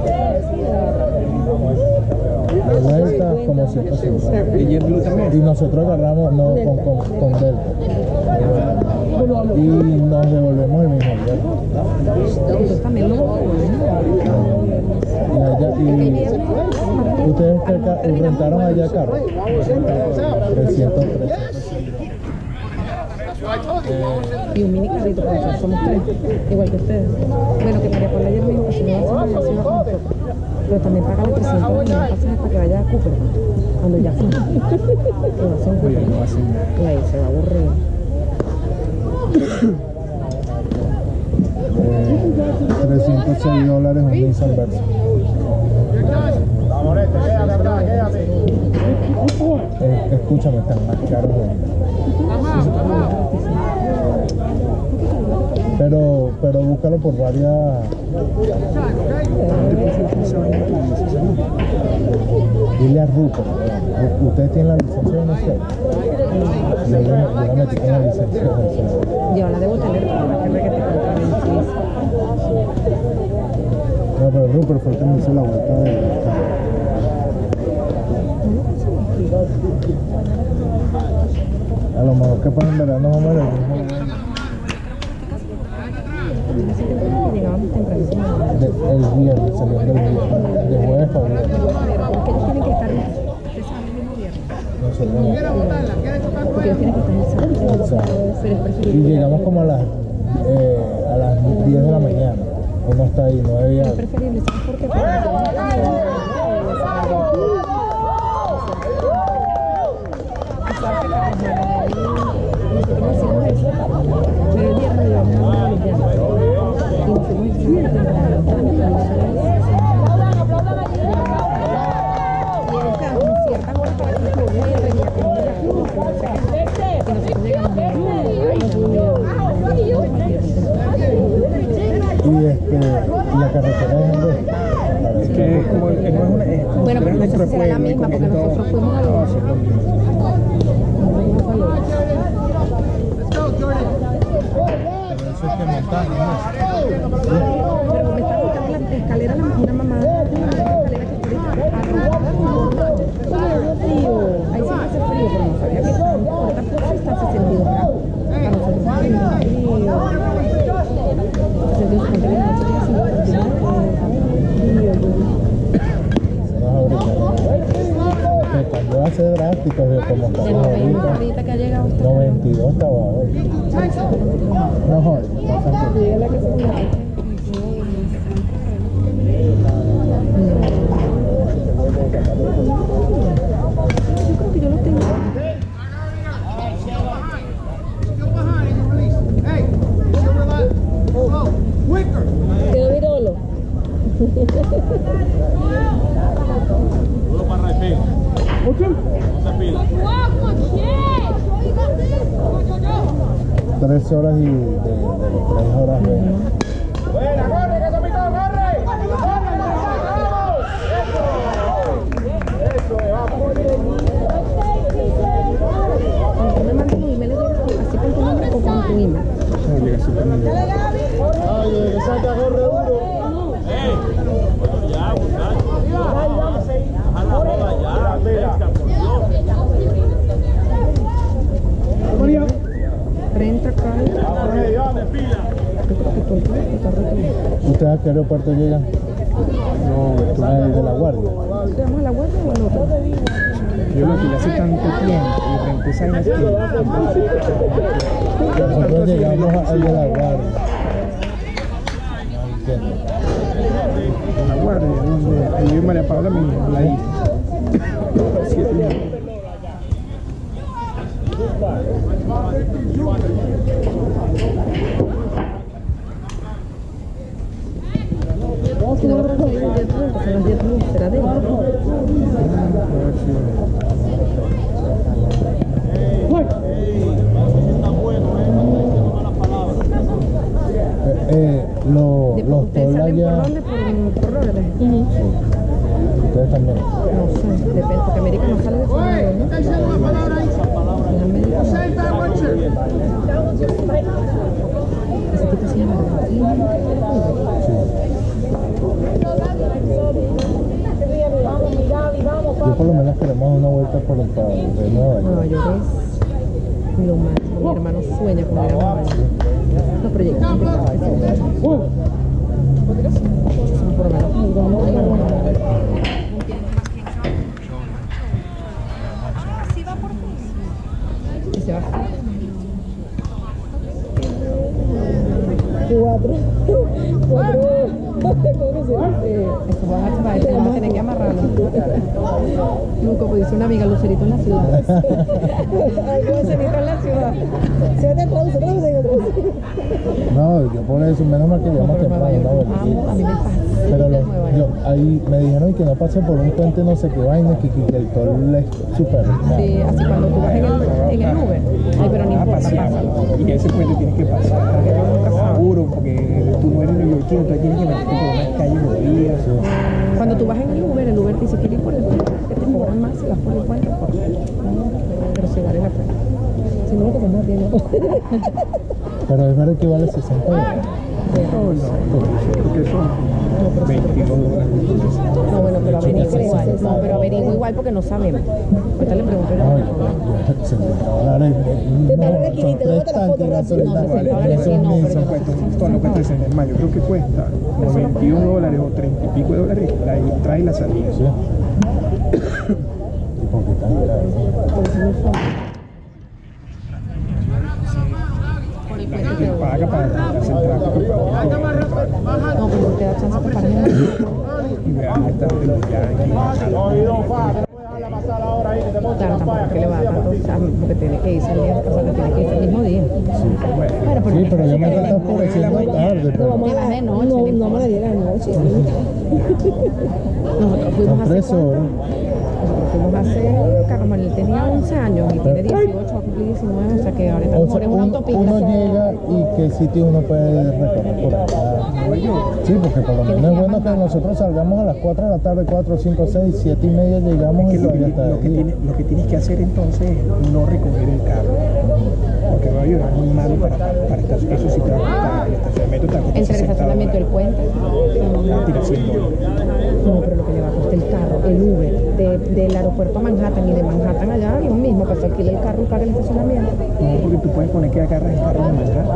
la vuelta como 150. Y JetBlue también. Y nosotros agarramos no, con, con, con Delta. Y nos devolvemos el mismo día. Y ustedes rentaron allá carro. 300 Y un mini carrito, nosotros somos tres, igual que ustedes. Bueno, que María Paula ayer me dijo que si no iba a hacer. Pero también paga los 300 de pasajes para que vaya a Cooper, cuando ya fue. Que va a ser un Cooper. Y ahí se va a aburrir. Eh, 306 dólares un Nissan Versa. Eh, escúchame, están más caros. Búscalo por varias. Dile a. U- ¿Ustedes tienen la licencia de Venezuela? Yo, yo, yo la metí con la licencia de Venezuela. Yo la debo tener, pero la que te contra en. No, pero Rupert fue el que me hizo la vuelta de. A lo mejor que para en verano vamos a ver el mismo vuelo. Así que llegábamos tempranísimo. De- el viernes, el viernes. De jueves para viernes. Porque ellos tienen que estar, ustedes saben, el mismo viernes. Nosotros no. Porque ellos tienen que estar en el O sea, sábado. Pero es y llegamos como a las, eh, a las 10 de la mañana. Uno está ahí, 9 y Es algo. preferible, ¿sabes por qué? Porque será la misma, porque nosotros fuimos a No, los- sí, Pero eso es que montaña, Pero me está buscando la escalera, la una mamá, la escalera que está ahorita arrugada por un lado. frío. Ahí sí hace frío, pero no sabía que tanto. Ahorita pues está a 62 grados. Para nosotros es frío. 62, porque la noche es 59. Frío, No es ahorita. Que cuando drástico, de como De estamos 90 ahorita. ahorita que ha llegado usted. 92 estaba hoy. No joder, bastante. 13 horas y de, de, horas. ¡Buena, corre, que corre! ¡Corre, ¡Eso es, vamos! me así que corre, qué aeropuerto llegan? No, Ah, el de la Guardia. ¿Vamos a la web o al otro? yo lo que hace tanto tiempo y esa vaina que Nosotros llegamos a- al de la Guardia. No entiendo. la guardia, donde vive María Paula, mi la hija. Siete años. Si no lo recogí en JetBlue, porque no es JetBlue, será de él. A ver Eh, eh, lo- De- los ¿Ustedes toll salen por allá. dónde? Por, por Lourdes. Ustedes también. ahorita por el para de Nueva York. Nueva York es lo máximo. Mi hermano sueña con ir a Nueva York. Los proyectos de trabajo que son- son por lo menos Y se va. Cuatro. Cuatro. ¿Cómo que se dice? Eso va a traer, vamos a tener que amarrarlo. Nunca como dice una amiga, Lucerito en la ciudad. Algo de cenita en la ciudad. Se te traduce, traduce, traduce. No, yo por eso, menos mal que llegamos Pero Nueva temprano, York, ¿no? amo, a mí me fascina Pero lo- Nueva yo, York. ahí me dijeron que no pasé por un puente no sé qué vaina, que, que, que el tol es súper... Sí, así cuando tú vas en el, en el Uber. Ay, pero no a importa, pasear. pásalo. Y ese puente tienes que pasar. Seguro, porque tú no eres neoyorquino, tú tienes que meterte por unas calles jodidas. Cuando tú vas en el Uber, el Uber te dice que ir por el puente, que te cobran más si vas por el puente. Por... Pero sí vale la pena. Si no, lo que estamos viendo. Pero es verdad que vale 60 euros. No, no, porque son 22 dólares. No, bueno, pero averigua igual. No, pero averigua igual porque no sabemos. Ahorita le pregunto yo. Ay, ya, 60 dólares. Te No, pagan son aquí, te tres botan la foto tanques de rápido. gasolina. No, 60 dólares Esos sí, no, mismos. pero- Cuesta, todo no cuesta 60 más. Yo creo que cuesta como 21 dólares o 30 y pico de dólares la entrada y la salida. El paga para darse el tráfico, para No, pero te da chance para parar en el y vean que está de los yankees. Es que le va a dar o sea, porque tiene que irse al día, o sea, que tiene que irse el mismo día. Bueno, pero Sí, pero yo me está oscureciendo tarde. No, Pero vamos Te vas a de noche, no, no no vamos a ir a la noche. nosotros fuimos son hace fuimos hace, Carlos Manuel tenía 11 años y tiene 18, va a cumplir 19, o sea que ahorita O sea, es una uno, autopista. uno llega y qué sitio uno puede recorrer por acá. Sí, porque por lo menos es bueno que nosotros salgamos a las 4 de la tarde, 4, 5, 6, 7 y media llegamos Que y lo, que, todavía está lo, que tiene- lo que tienes que hacer entonces es no recoger el carro. Porque Nueva York es muy malo para, para estar, eso sí te va a costar, el estacionamiento te va a costar Entre el 60 estacionamiento y el puente. Te va a tirar 100 dólares. No, pero lo que le va a costar el carro, el Uber, de- del aeropuerto a Manhattan y de Manhattan allá, lo mismo, para que alquile el carro y pague el estacionamiento. No, porque tú puedes poner que agarras el carro de Manhattan.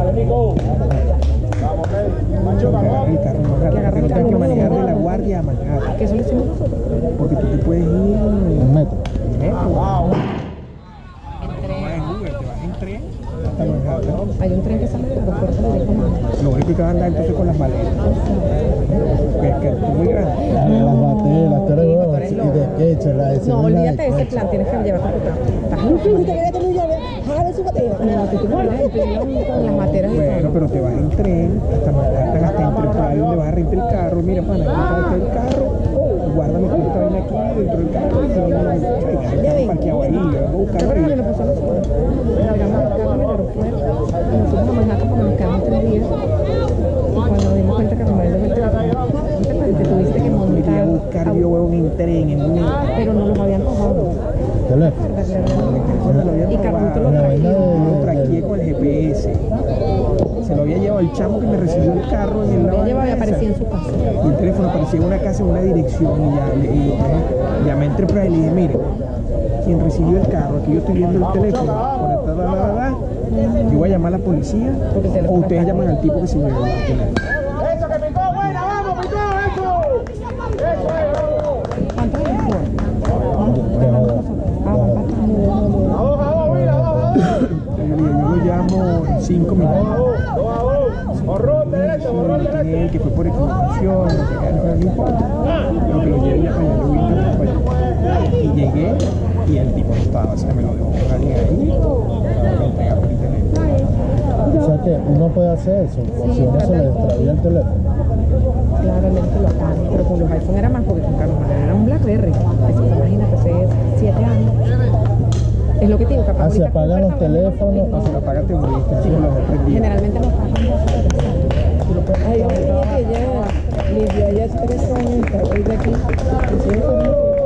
Agarras el carro de Manhattan. agarre Porque no el que carro de manejar de la guardia a Manhattan. Que eso lo hicimos nosotros. Porque tú te puedes ir Un metro. en metro. Vas en Uber, te vas en tren hasta Manhattan. Hay un tren que sale del aeropuerto Manhattan. Lo único que vas a andar entonces con las maletas. Que que. Las tres y de la de No, olvídate de ese plan, tienes que llevar tu su. No, tú con las Bueno, pero te vas en tren hasta Manhattan, hasta Enterprise, donde vas a rentar el carro. Mira, pana, aquí está el carro. Guárdame toda esta vaina aquí dentro del carro. Y si no, parqueado ahí. A buscar ¿Te acuerdas que ahí. pasó a carro en el aeropuerto y a Manhattan porque nos quedamos tres días. Y cuando dimos cuenta que el teléfono, no te cuentes, tuviste que Me fui a montar. Buscar yo, huevón, en tren, en un... Pero no los habían robado. Teléfono. Y Carlito lo La traía. Lo traqué con el GPS. Se lo había llevado el chamo que me recibió el carro en el Lo había llevado y aparecía en su casa. Y el teléfono aparecía en una casa, en una dirección. Y ya le y, llamé a Enterprise y le dije, mire, quien recibió el carro, aquí yo estoy viendo el teléfono, por esta, da, da, da, da, yo voy a llamar a la policía o ustedes llaman al tipo que se llevó Y llegué y el tipo no estaba, o sea, me lo dejó alguien ahí. O sea que uno puede hacer eso, si uno se le extravía el teléfono. Claramente lo pero con los iPhone era más porque con Carlos Manuel era un Blackberry. Eso, imagínate, hace 7 años. Es lo que te digo, capaz Ah, los teléfonos. Generalmente los pagan hay una que ya. Vivió allá tres años, hoy de aquí, y se fue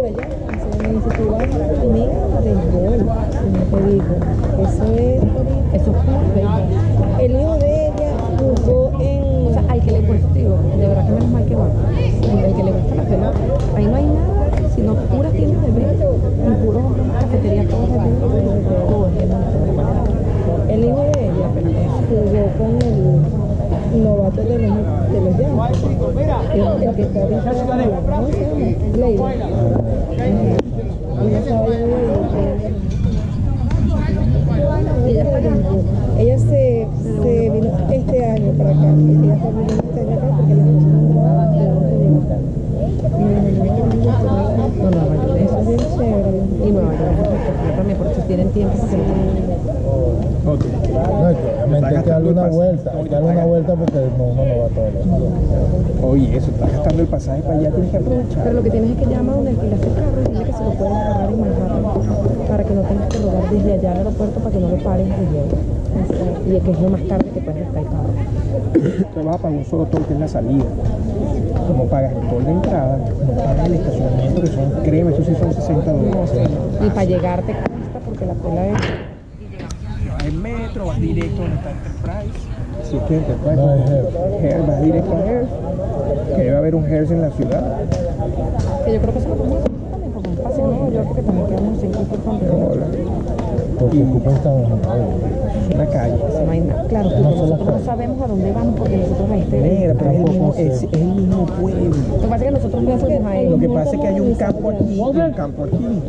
allá, se me dice, tú vas a la comida de gol, y me digo, eso es, eso es El hijo de ella jugó en, o sea, al que le cuesta, digo, de verdad que menos mal que va, al que le gusta la pelota, ahí no hay nada, sino puras tiendas de venta, y puros cafeterías, todos de todo, el hijo de ella jugó con el que está ahorita, ¿cómo se llama? Leila. Ella ella se, se vino este año para acá. Ella este año acá porque la esposa no y no me no, es espectacular también porque tienen tiempo para que No, tiene que- No, es que obviamente hay que darle una vuelta, darle una vuelta porque no, uno no va todos los. Oye, eso, estás gastando el pasaje para allá, tienes que aprovechar. Pero lo que tienes es que llamar donde alquilaste el carro y dile que se lo puedes agarrar en Manhattan para que no tengas que rodar desde allá al aeropuerto para que no lo pares desde allá. Este, Y que es lo más tarde que puedes estar el carro. Te vas a pagar un solo toll que es la salida. Como pagas el toll de entrada, no pagas el estacionamiento, que son, créeme, eso sí son 60 dólares. Y para llegar te cuesta porque la cola es... Vas en metro, vas directo donde está Enterprise. Si es que Enterprise, Hair. Hair, vas directo a Hair. Que debe haber un Hairs en la ciudad. Que yo creo que eso lo podemos hacer también porque es fácil en Nueva York porque también quedamos en Cooper. Porque esta Es una calle. No hay nada. Claro, No nosotros no sabemos a dónde vamos porque nosotros a este... Negra, pero es el, mismo, es, es el mismo pueblo. Lo que pasa es que nosotros no fuimos a él. Lo que pasa es que hay un campo aquí, un campo aquí,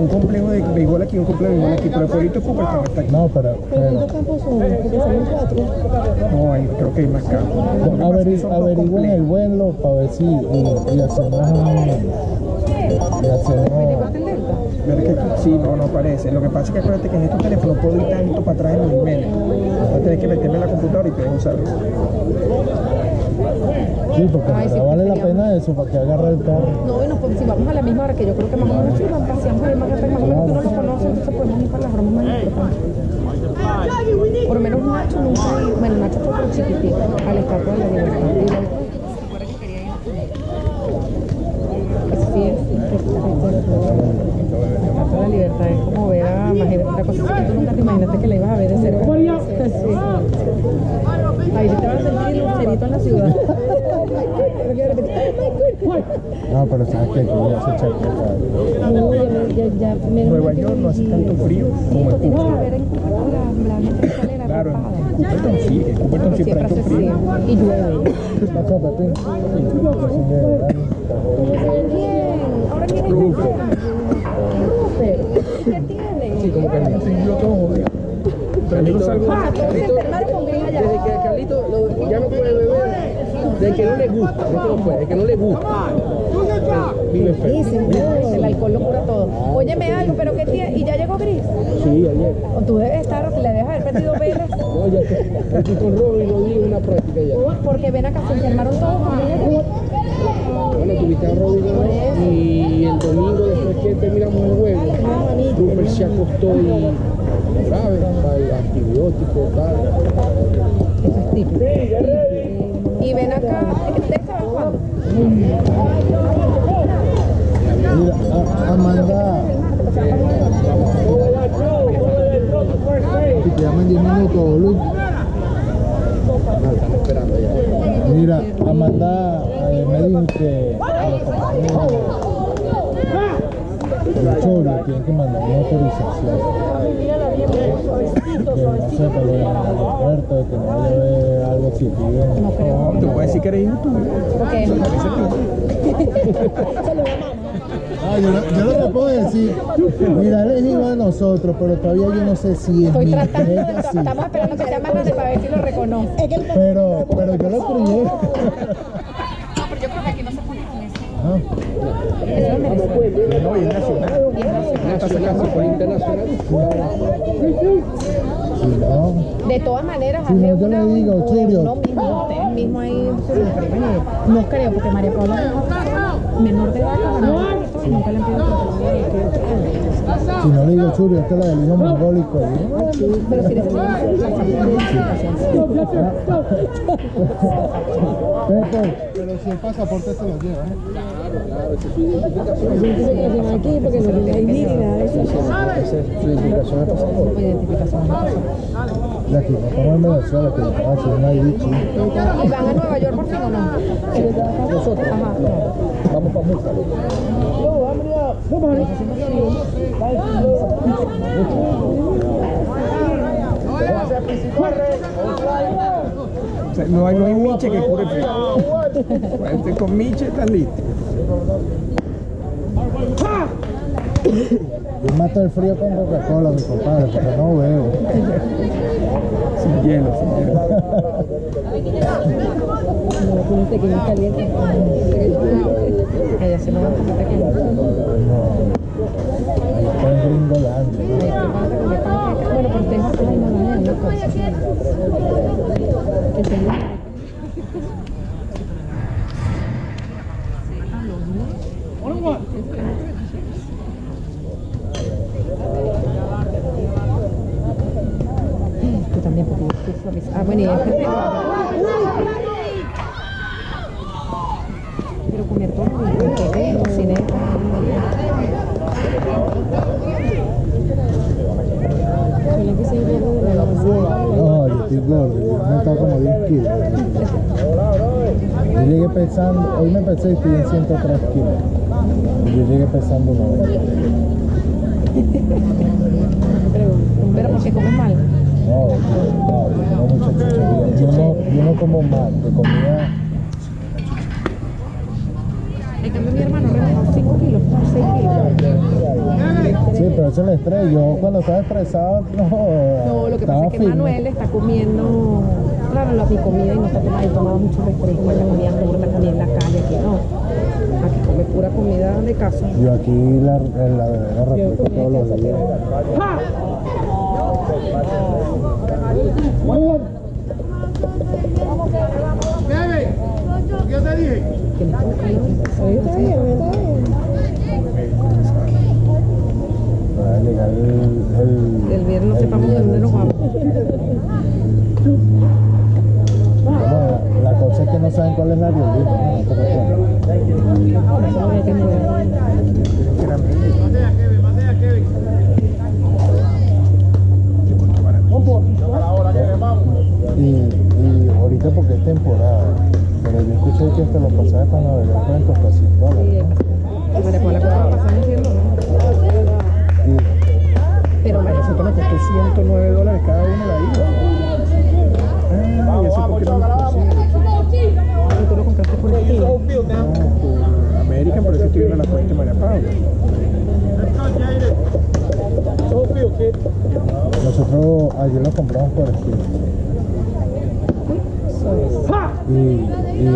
un complejo de béisbol aquí, un complejo de béisbol aquí, pero el pueblito está aquí. No, pero, pero ¿Cuántos campos son? Porque son cuatro. No, hay, creo que hay más campos. Averi- averigüen el vuelo para ver si y, y hacemos un y hacemos sí, no, no parece. Lo que pasa es que acuérdate que en estos teléfonos puedo ir tanto para atrás en los emails. Voy a tener que meterme en la computadora y te dejo saber. sí porque Ay, sí, vale la pena eso para que agarre el carro No, si vamos a la misma hora, que yo creo que más o menos si nos paseamos ahí más rápido, más o menos que uno lo conoce, entonces podemos ir para las bromas más importantes. Por lo menos Nacho nunca ha ido, bueno, Nacho fue por chiquitito, a la estatua de la libertad. Sí es espectacular. La libertad es como ver a, imagínate, la cosa que tú nunca te imaginaste que la ibas a ver de cerca. Ahí sí te vas a sentir lucerito en la ciudad. (laughs) no pero sabes que aquí ya se chaqueta No, ya, Nueva York no hace tanto frío como en Claro, en sí, en siempre hace frío. y llueve. ¿Qué tiene? Sí, como que no yo todo jodido. Carlito. Ah. Desde que Carlito lo- ya no puede beber, de que no le gusta, no que no puede, de que no le gusta. Vive no, el alcohol lo cura todo. Óyeme algo, pero ¿qué tiene? ¿Y ya llegó Gris? Sí, ayer. O tú debes estar, le debes haber perdido velas. (laughs) No, ya estoy con Robin, lo di en una práctica ya. Porque ven acá, se enfermaron todos. Bueno, tuviste a Robin ¿no? y el domingo después que terminamos el juego, Rupert se acostó y grave, antibiótico, tal. Eso es típico. Y ven acá, ¿ustedes saben cuándo? Mira, Amanda. Si te llaman 10 minutos, Luis. Mira, Amanda eh, me dijo que a los compañeros del tienen que mandar una autorización. Que no sepa lo del aeropuerto, de que no vaya a haber algo. No creo. Tú puedes decir que eres youtuber. Porque Ah, yo, no- yo no te puedo decir, mira, les digo a nosotros, pero todavía yo no sé si es estoy mi tratando, sí. estamos esperando que sea más grande para ver si lo reconoce. Pero, pero yo lo crié. No, pero yo (laughs) creo que aquí no se pone con eso. Ah, Eso es Venezuela. No, y es nacional. Y es nacional. Está sacando por Internacional. No, De todas maneras, Si no, yo una le digo, Churio. uno mismo, ustedes mismos ahí se No creo, porque María Paula es menor de edad, no, nunca le han pedido si no le digo Churio, esta es la del hijo mongólico. ¿no? Pero si Pepe, pero si el pasaporte se lo lleva, ¿eh? Claro, esa es su identificación. aquí porque no de eso. Es su identificación de pasaporte. Identificación. Aquí. ¿Y van a Nueva York por fin o no? Nosotros, vamos para Búfalo. Sea, no hay, no hay miche que cure frío. Cuente con miche, está listo. Yo mato el frío con Coca-Cola, mi compadre, porque no veo. Sin hielo, sin hielo. No, tiene un pequeño caliente. Allá se lo dan como pequeño. Ahí está en Gringolandia. Ahí a. Bueno, pero ustedes Ah, bueno, este Quiero comer todo, y con bebé, cocineta. Ojalá que sea gordo de la basura. No, yo estoy gordo, yo me he estado como 10 kilos. Yo llegué pesando, hoy me pesé y estoy en 103 kilos. Yo llegué pesando 90. Pero, pero porque comes mal. No, no, yo como mucha chuchería. Yo no, yo no como mal, de comida. En cambio, mi hermano rebajó 5 kilos, 6 kilos. Sí, pero eso es el estrés. Yo cuando estaba estresado, no. No, lo que pasa es que. Manuel está comiendo, claro, la, mi comida y no está tomando, tomaba mucho refresco, la comida gorda, comía en la calle, aquí no. Aquí come pura comida de casa. Yo aquí la, en la bebera refresco todos los días. Que le toca ahí, está bien, está bien. Va a llegar el. el El viernes no sepamos dónde nos vamos. Bueno, la es que no saben cuál es la mover. Y, y ahorita porque es temporada. Pero yo escuché que hasta los pasajes para navegar pueden costar 100 dólares. Pero nos costó 109 dólares cada uno la ida. Ah, y eso porque no compraste por No, por América, por eso estoy viendo la cuenta de María Paula. nosotros ayer lo compramos por estilo. Y, y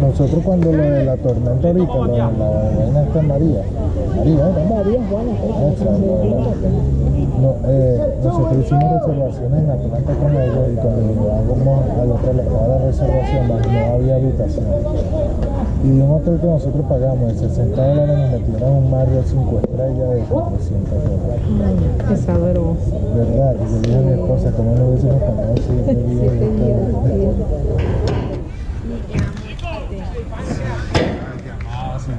nosotros cuando lo de la tormenta ahorita, la vaina esta María, María, ¿no? María Eh, nosotros hicimos reservaciones en Atlanta con ellos y cuando llegamos al hotel estaba la reservación, no había habitación. Y de un hotel que nosotros pagamos de 60 dólares nos metieron un Marriott 5 estrellas de 400 dólares. Qué sabroso. ¿Verdad? Y yo dije a mi esposa, ¿cómo no hubiésemos pagado siete días (laughs) de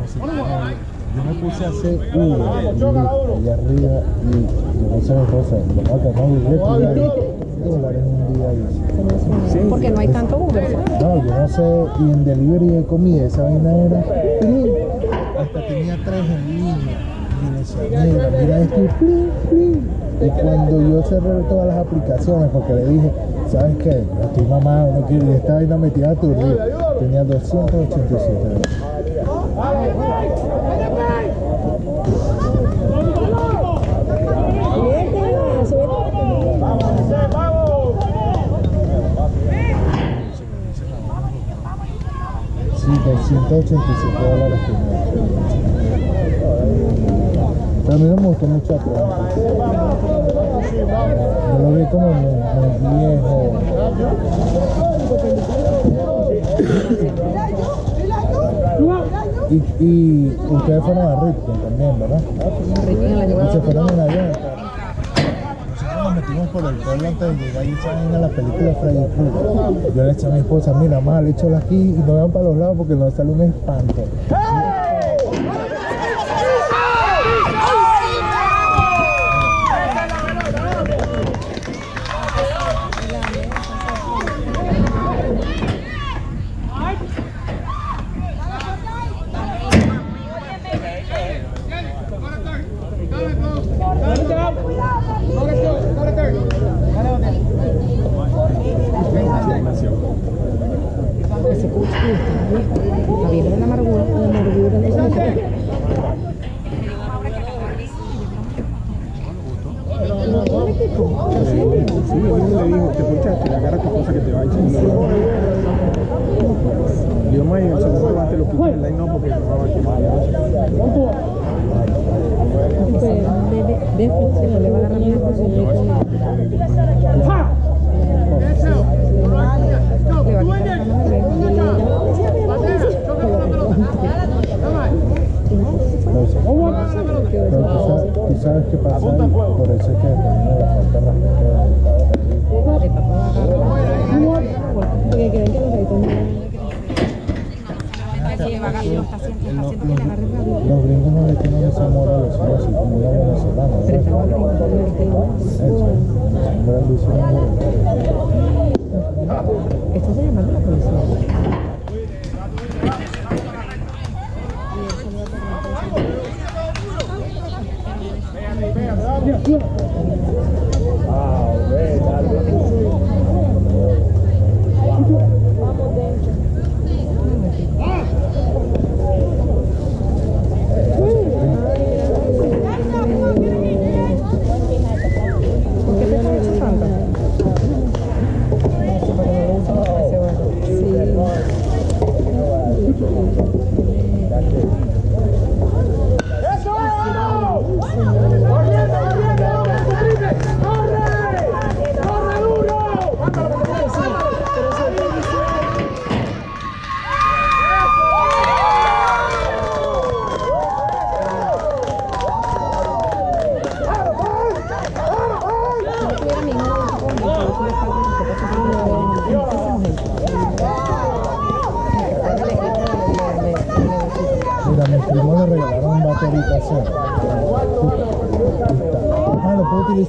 sí. Yo me puse a hacer uno allá arriba y Sí. Porque no hay tanto Uber. No, yo no sé, y en delivery de comida esa vaina era. Hasta tenía tres en línea. Y decía, mira, mira esto. Y cuando yo cerré todas las aplicaciones, porque le dije, ¿sabes qué? Estoy mamado, no quiero, y esta vaina me tira a turno. Tenía 287 euros. 187 dólares primero. a mí no me gustó mucho Yo lo vi como muy, viejo. Y, y ustedes fueron a Ripton también, ¿verdad? A Ripton la llevada. se fueron en avión. Por el pueblo antes de llegar y saben a la película Freddy Krueger. Yo le eché a mi esposa, mira, más le echo aquí y no vean para los lados porque nos sale un espanto.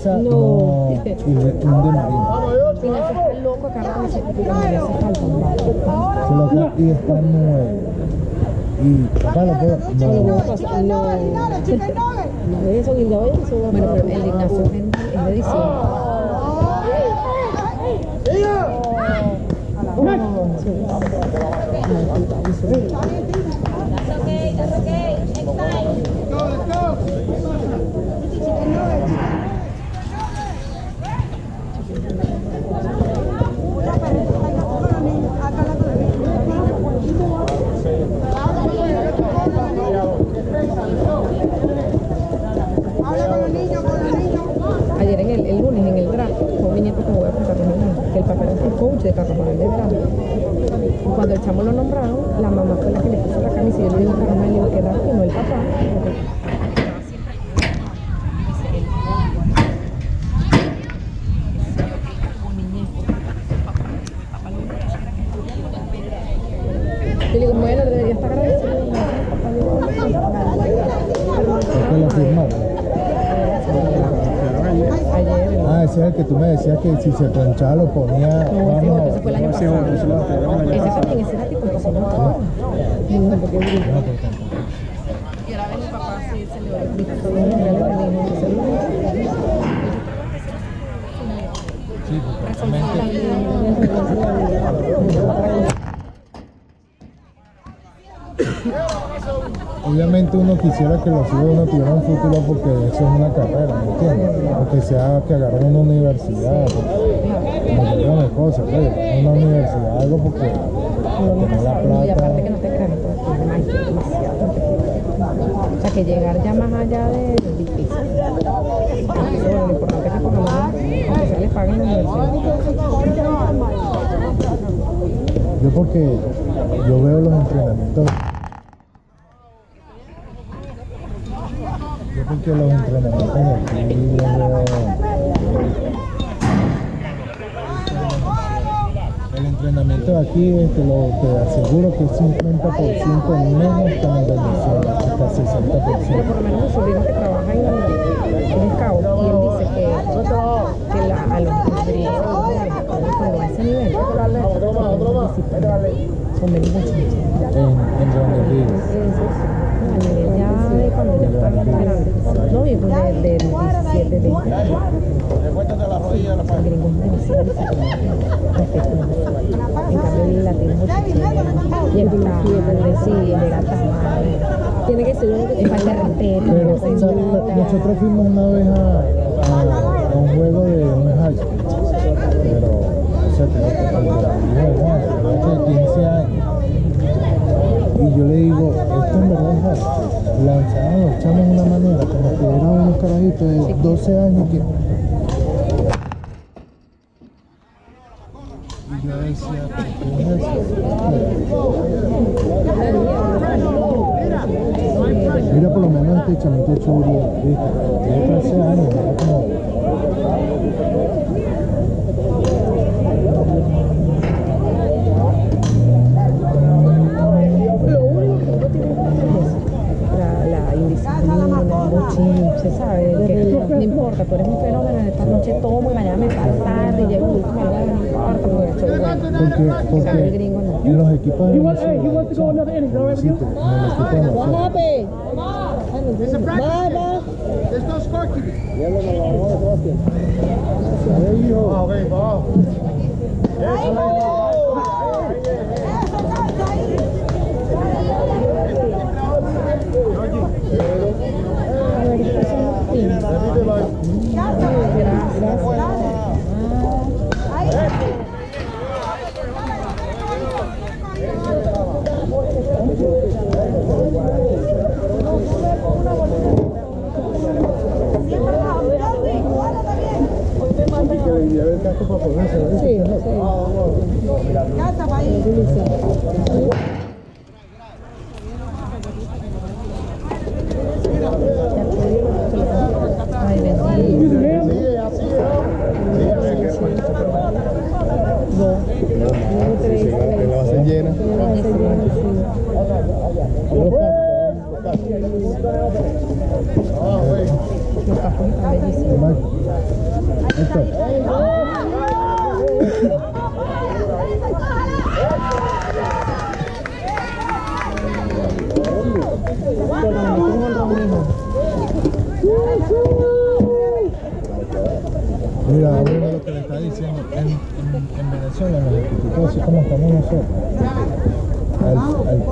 ¿Lo puedo utilizar? No. Y le- un de marino. Si no se está loco, acá no me siento que me hace falta un vato. Se lo ca- y está nuevo. Y acá lo puedo. No. No, eso guindado eso. Bueno, pero el de Ignacio es de- es de diciembre. Ayer en el, el lunes en el draft, fue mi nieto que me voy a contar que el papá era el coach de Carnaval de draft. Lo nombraron, la mamá fue la que le puso la camisa y yo le digo a Carmen, le digo que que no el papá. Yo le digo, bueno, debería estar agradecido. ¿Por qué lo firmaron? Ayer, el- Ah, ese es el que tú me decías que si se ponchaba lo ponía. no, ese Vamos. fue el año Ese otro, ese lo pasado. entregaron el año Ese pasado. también, ese era tipo que se nota. No, porque es No, por tanto. Y ahora ven mi papá, sí, se le olvidó. todo el mundo le dijo, ese es el Sí, porque realmente Obviamente uno quisiera que los hijos uno tuvieran futuro porque eso es una carrera, ¿me entiendes? O que sea que agarren una universidad, porque como de cosas, pues, una universidad, algo porque tener la Y aparte que plata. no te ay, que es demasiado. O sea, que llegar ya más allá de difícil. Lo importante es que por lo menos, aunque sea les paguen la universidad. Yo porque yo veo los entrenamientos. Aquí este, lo, te aseguro que es 50% menos que en Venezuela, hasta 60%. Pero por lo menos sobrino que trabaja en, en Scout, y él dice que, que la, a los cuando a ese nivel, son menos muchachos. En, en Grandes Ligas. A nivel ya de cuando ya están grandes. Yo vivo desde de, el 17 de Recuérdate la rodilla la paga. En cambio, el Y el blanquillo, pues, sí, de gata madre. Tiene que ser uno que te falta nosotros fuimos una vez a, un juego de un high Pero, no sé, tengo que 15 años. Y yo le digo, esto en verdad es lanzaban los una manera era unos carajitos de 12 años que Porque los equipos de Venezuela, aconsejamos también nosotros al, al los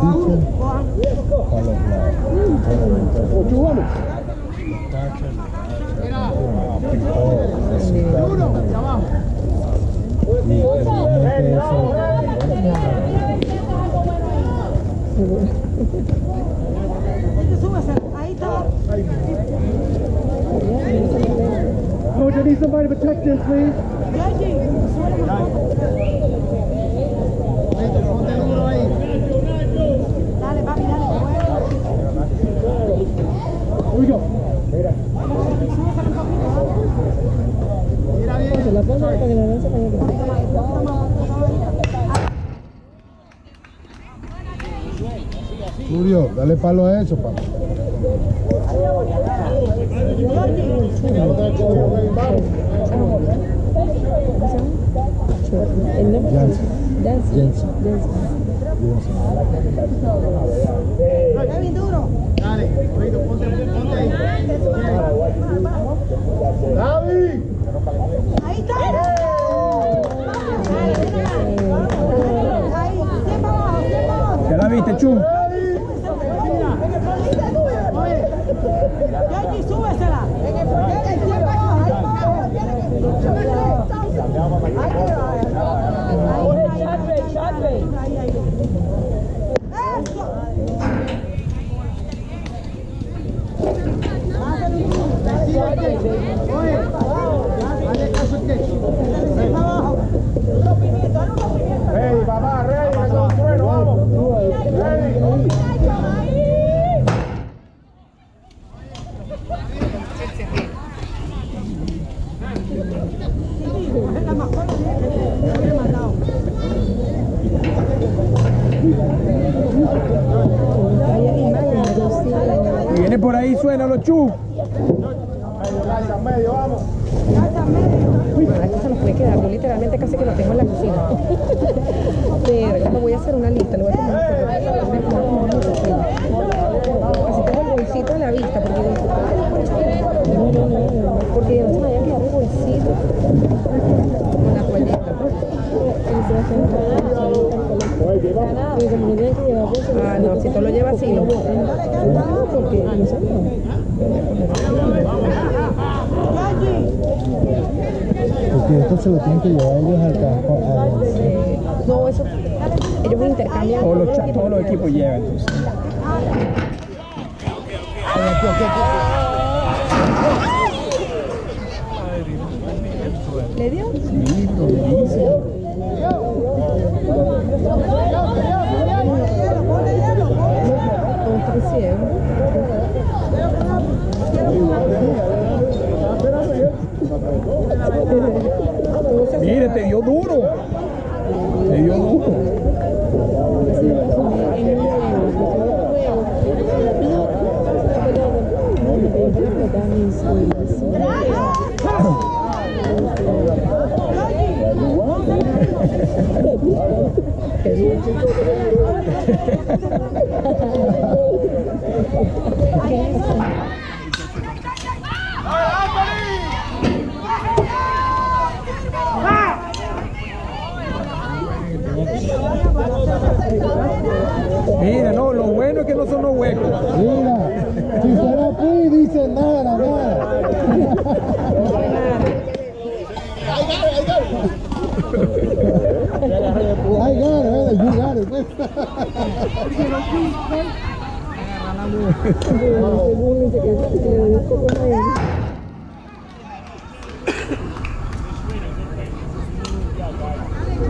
Oh, you need somebody to protect this, please? Dale palo a eso, papá. Jensen. Jensen. Jensen.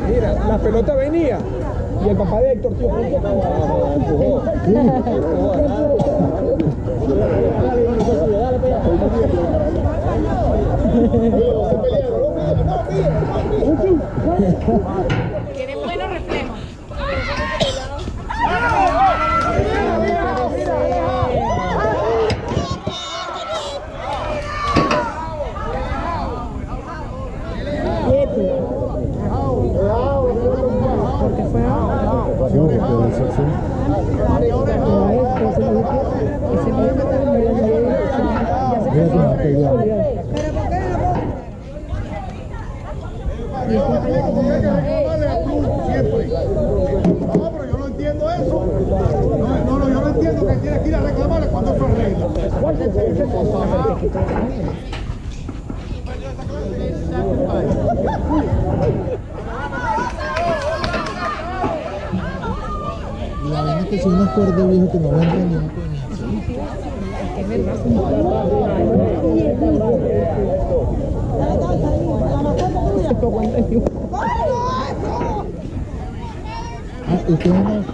Mira, la pelota venía y el papá de Héctor, tío, empujó. Tienen buenos reflejos. Porque fue a... Sí, porque eso sí. No es, pero se lo dije. Ese video que está en el medio, ya se Mira cómo ha pegado. Y el compañero como Siempre. No, pero yo no entiendo eso. No, no, no, yo no entiendo que tienes que ir a reclamarle cuando eso arregla. Y la vaina es que si uno es cuerdo viejo que no venden ni un. Ah, ustedes no el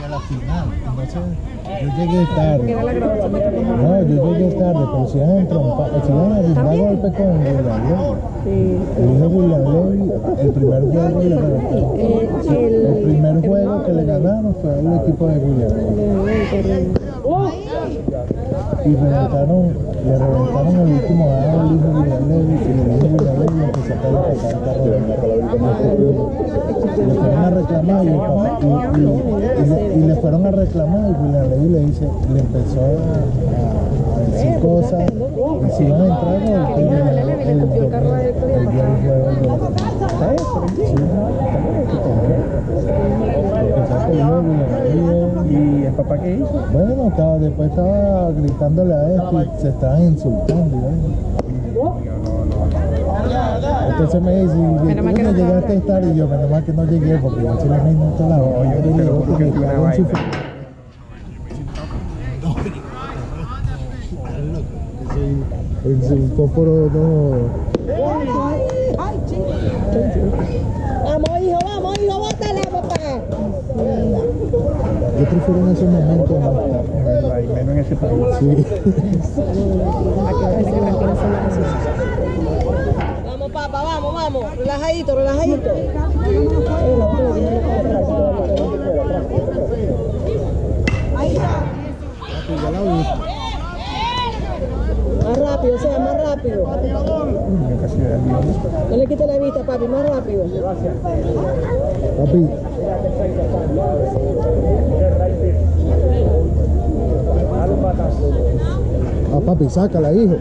de la final. Entonces, yo llegué tarde. No, yo llegué tarde, pero si a trompar, si iban a dar golpe con William Levy. El hijo de William el primer juego le reventaron. Eh, El primer juego que le ganaron fue al equipo de William. Y reventaron, le reventaron el último dado al hijo de William Levy y el hijo de William Levy empezó a el carro. Le fueron a reclamar y, el papá- y- y- y le, y le fueron a reclamar y William Levy le dice, le empezó a, a decir cosas a entrar El el carro porque el de ¿Y el papá qué hizo? bueno, estaba, después estaba gritándole a esto y se estaban insultando. ¿eh? Entonces me dice, ¿y Menos mal que ¿cómo no llegaste a estar? Y yo, menos mal que no llegué porque yo soy la misma en la No, yo te lo juro que es una vaina. El fósforo no. Vamos, hijo, vamos, hijo, bótala, papá. Yo prefiero en esos momentos menos en ese país. Sí. (laughs) Vamos, papá, vamos, vamos. Relajadito, relajadito. Ya la vi. Más rápido, o sea, más rápido. Yo casi de allí. No le quite la vista, papi, más rápido. Papi, ah, papi, sácala, hijo.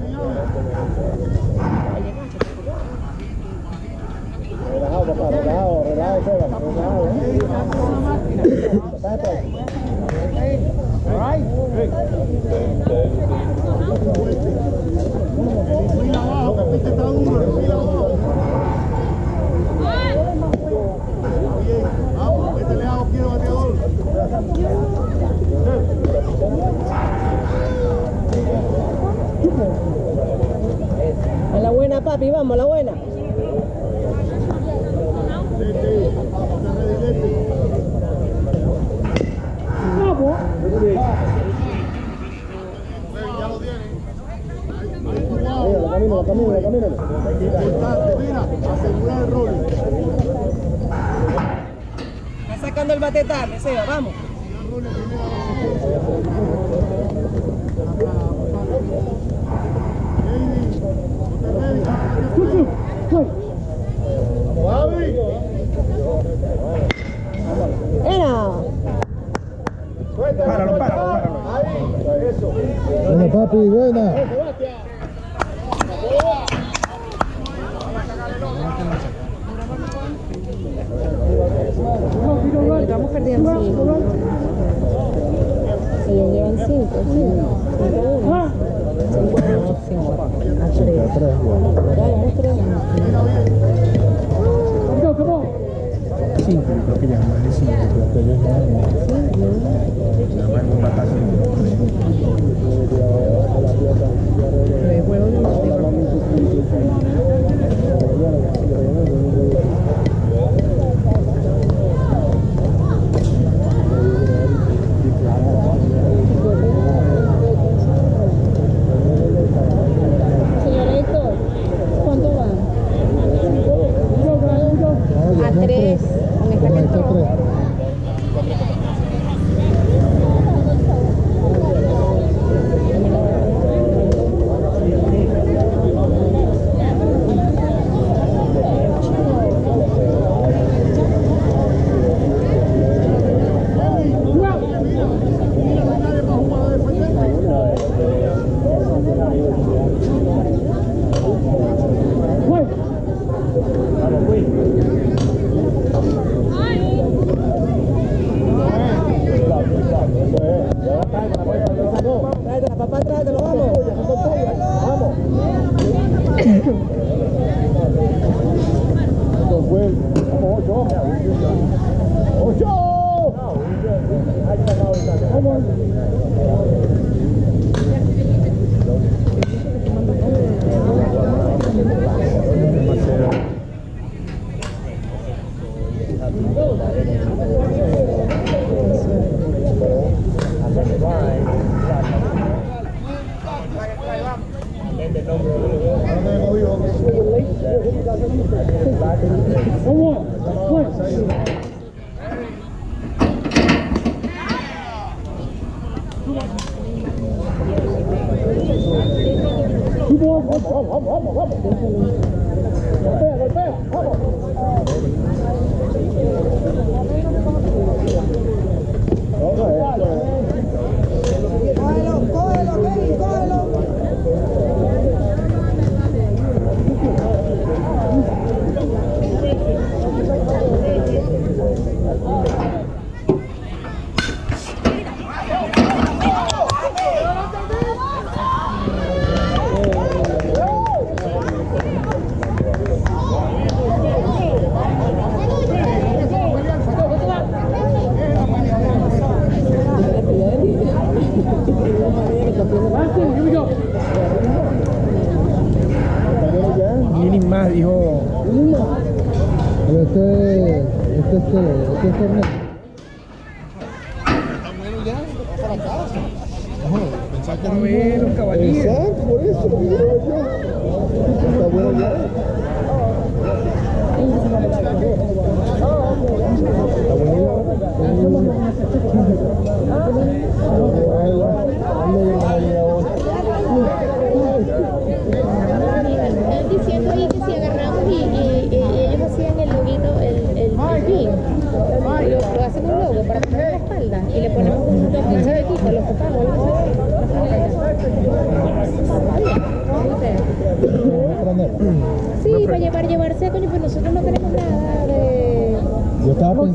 tarde, Seba, vamos.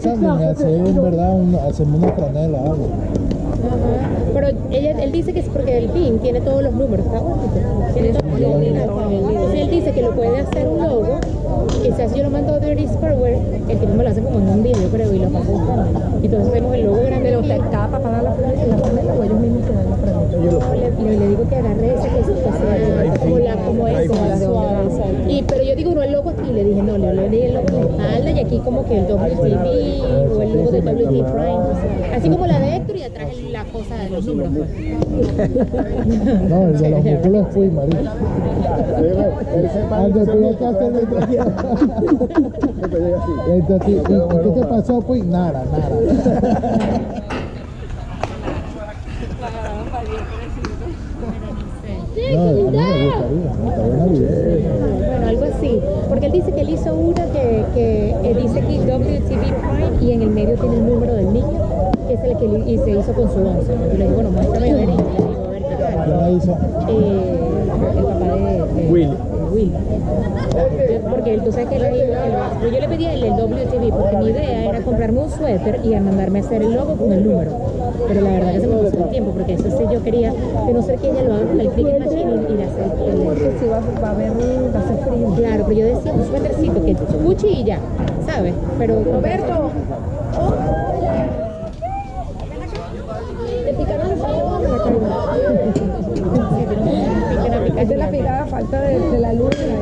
pensando en hacer, ¿verdad? Un, hacerme una franela. Pero ella, él dice que es porque el BIM tiene todos los números, está bueno. Squareware, el tipo me lo hace como en un video, creo, y lo paso buscando. Y entonces vemos el logo grande. Pero usted, cada papá da la franela, la franela o ellos mismos te dan la franela. Le, le- digo que agarre esa que, que sea como la como es, como la suave. Y pero yo digo no el logo aquí, le dije no, le le di el logo en la espalda y aquí como que el WTV o el logo de WT Prime, así como la de Héctor y atrás la cosa de los números. pues. No, el de los músculos fui. Al de que el Entonces, ¿y, y qué te pasó? Pues nada, nada. No. Bueno, algo así. Porque él dice que él hizo una que, que eh, dice que WTV Prime y en el medio tiene el número del niño, que es el que él- y se hizo con su once. Y le digo, bueno, muéstrame a ver. Y le digo, a ver qué tal. ¿Quién la hizo? Eh, el papá de, de Will. Will. Porque él, tú sabes que él, él- él- yo le pedí a él el WTV porque mi idea era comprarme un suéter y a mandarme a hacer el logo con el número. Pero la verdad que se me pasó el tiempo porque eso sí yo quería, de no ser que ella lo haga con el cricket machine y, le hace el, el- Porque si va, a haber, frío. Claro, pero yo decía un suétercito que Gucci y ya, ¿sabes? Pero Roberto. ¿Te picaron los ojos? Esa es la picada falta de, de la luz aire.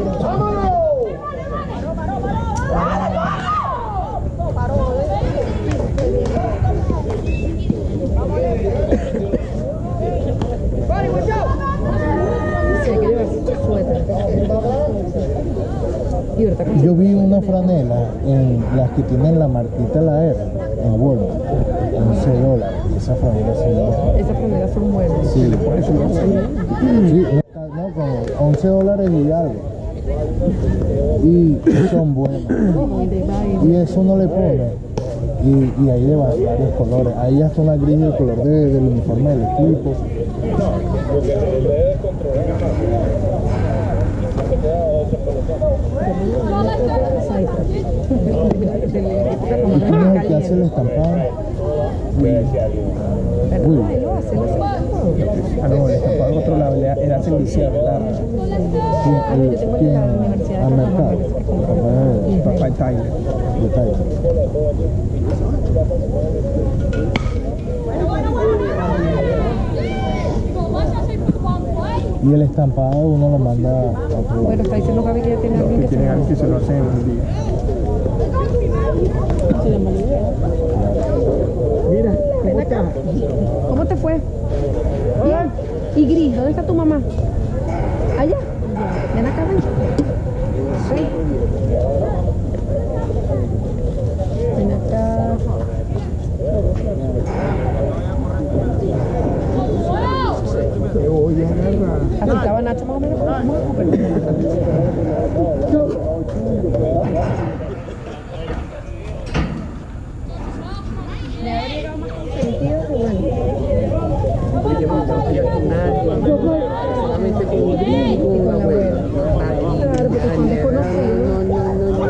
Con Yo vi una franela en las que tienen la marquita la R en Walmart, 11 dólares. Esa franela sí. esas franelas son buenas. Sí, Sí, no, está- no, con 11 dólares y algo. Y son vaina. Y eso no le pone. Y, y hay de va- varios colores. Ahí hasta una gris del color de- del uniforme del equipo. ¿Y quién es el que hace el estampado? Uy. Ay, lo hace, lo hace. Ah, no, el estampado en otro lado, era Celicia, ¿verdad? No, yo tengo el de la Universidad Al mercado. compré. Papá de Tyler. de- Tyler. Y el estampado uno lo manda a otro lado. Bueno, está diciendo Gaby que ya tiene alguien Que que se tienen alguien que se lo hace en un día. Mira, ¿cómo? ¿Cómo te fue? Bien. ¿Y Gris? ¿Dónde está tu mamá? Allá. Ven acá, ven. Sí. Ven acá. Te voy a agarrar. Así estaba Nacho más o menos como como Cooper. Le ha llegado más consentido que bueno. Oye, no tengo que ir con nadie. Solamente con Rodrigo y con la abuela. Claro, porque son desconocidos. No, no, no, no.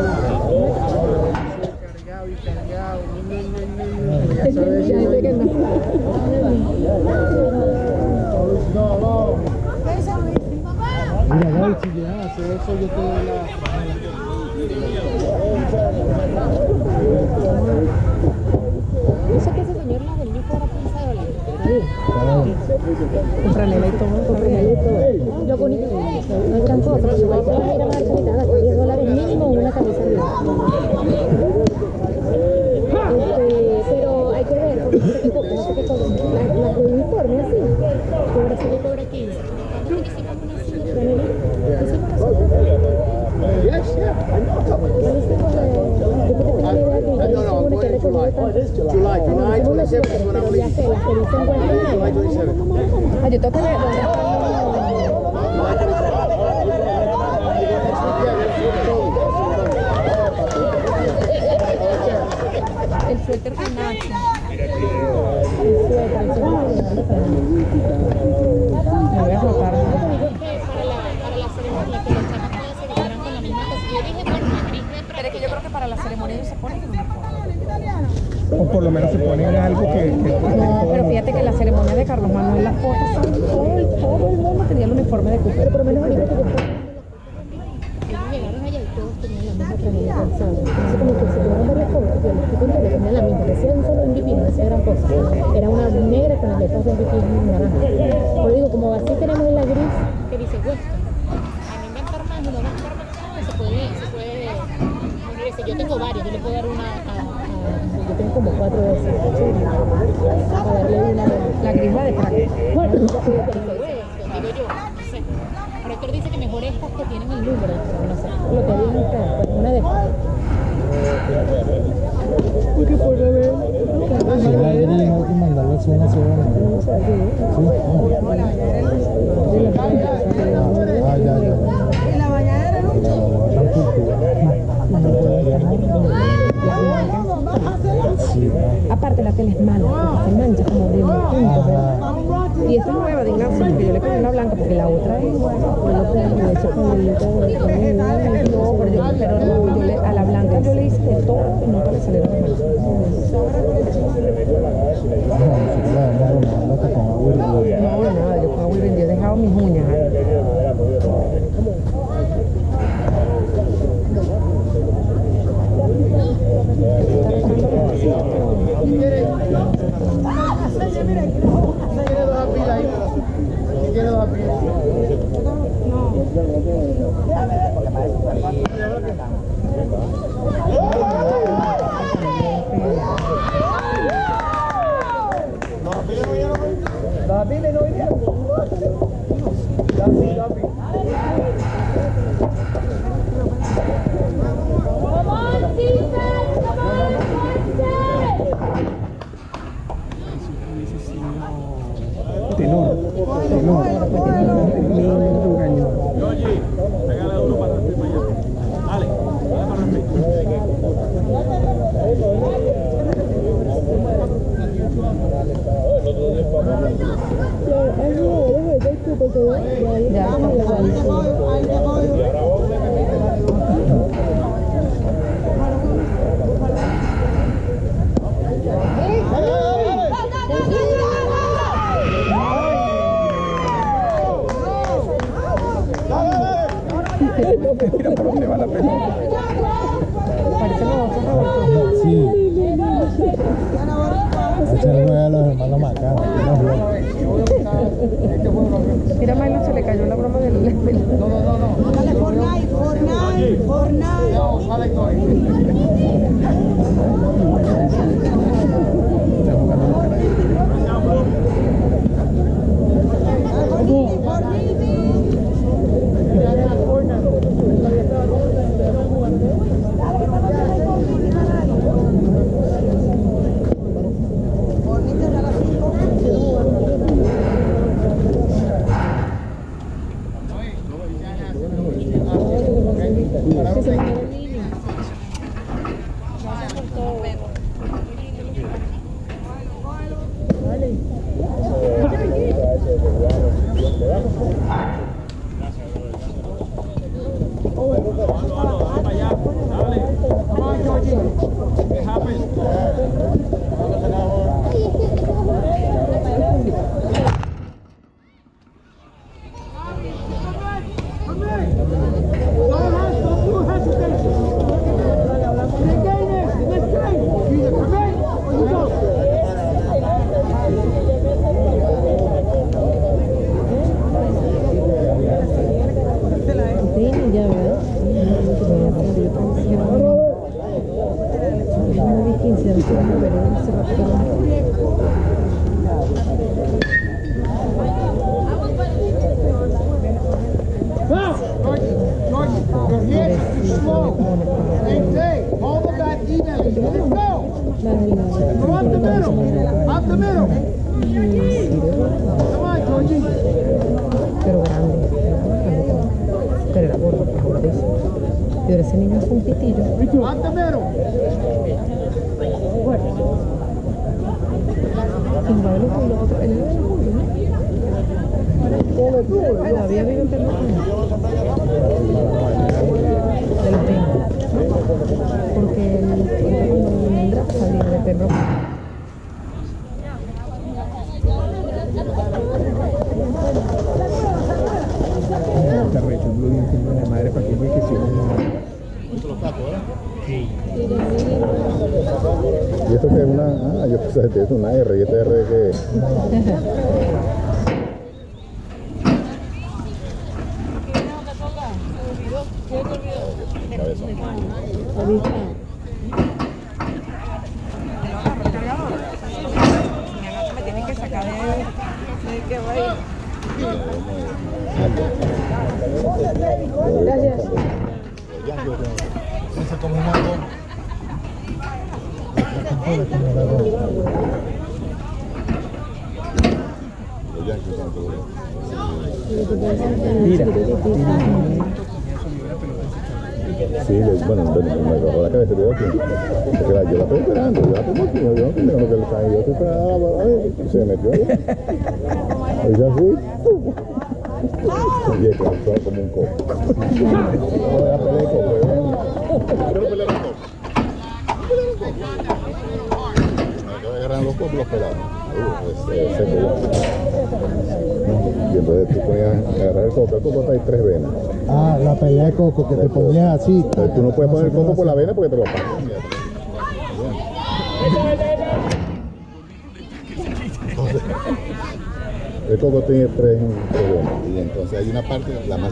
Cargado y cargado. No, no, no, no. Ya sabes, Ya dice que no. Mira, Gaby, si llegas a hacer eso, yo te doy la. Dice que ese señor la vendió por 15 dólares. Con franela y todo, con franela y todo. Lo bonito no hay tanto otro, igual que ir a dar mitad, hasta 10 dólares mínimo una camisa blanca. Este, pero hay que ver, porque no sé qué cobra, no sé qué cobra. Las, las de uniforme así, cobra si le cobra 15. ¿Cuánto es que hicimos una así? Franela? Hicimos una así. Yes, yeah, I know a couple. ¿Cuál hicimos de- después que tenía idea que No, no, hicimos I'm una que going in recorrió July. tanto? July, July Hicimos una 27th is suéter, when I'm pero ya leaving. sé, las que dicen buen July tamaño. 27th. Ah, yo tengo que ver dónde está. El suéter de Nacho. Me voy a rotar. para la, para la ceremonia, que los chamas todos se quedaran con la misma cosa. Yo dije, bueno, la gris de Pero es que yo creo que para la ceremonia ellos se ponen. O por lo menos se ponen algo que. que No, pero fíjate que la ceremonia de Carlos Manuel, las fotos, todo el, todo el mundo tenía el uniforme de Cooper. Pero por lo menos ahorita. Era una negra con las letras de en naranja. Pero digo, como así tenemos en la gris que dice Weston. A no inventar más no gastar más se puede, se puede. Yo tengo varios, yo le puedo dar una a, como cuatro de esas. Para darle una de La gris va de crack. bueno, digo yo, no sé. Héctor dice que mejor estas que tienen el número, pero no sé. Lo que pues una de estas. Si la gris hay que mandarlo así una sola. Sí, ah, ya, ya. Y la bañadera, ¿no? Tan cultura. Sí, Tela es mala, porque se mancha como de punto, ¿verdad? Y esta es nueva de Ignacio, porque yo le pongo una blanca, porque la otra es igual.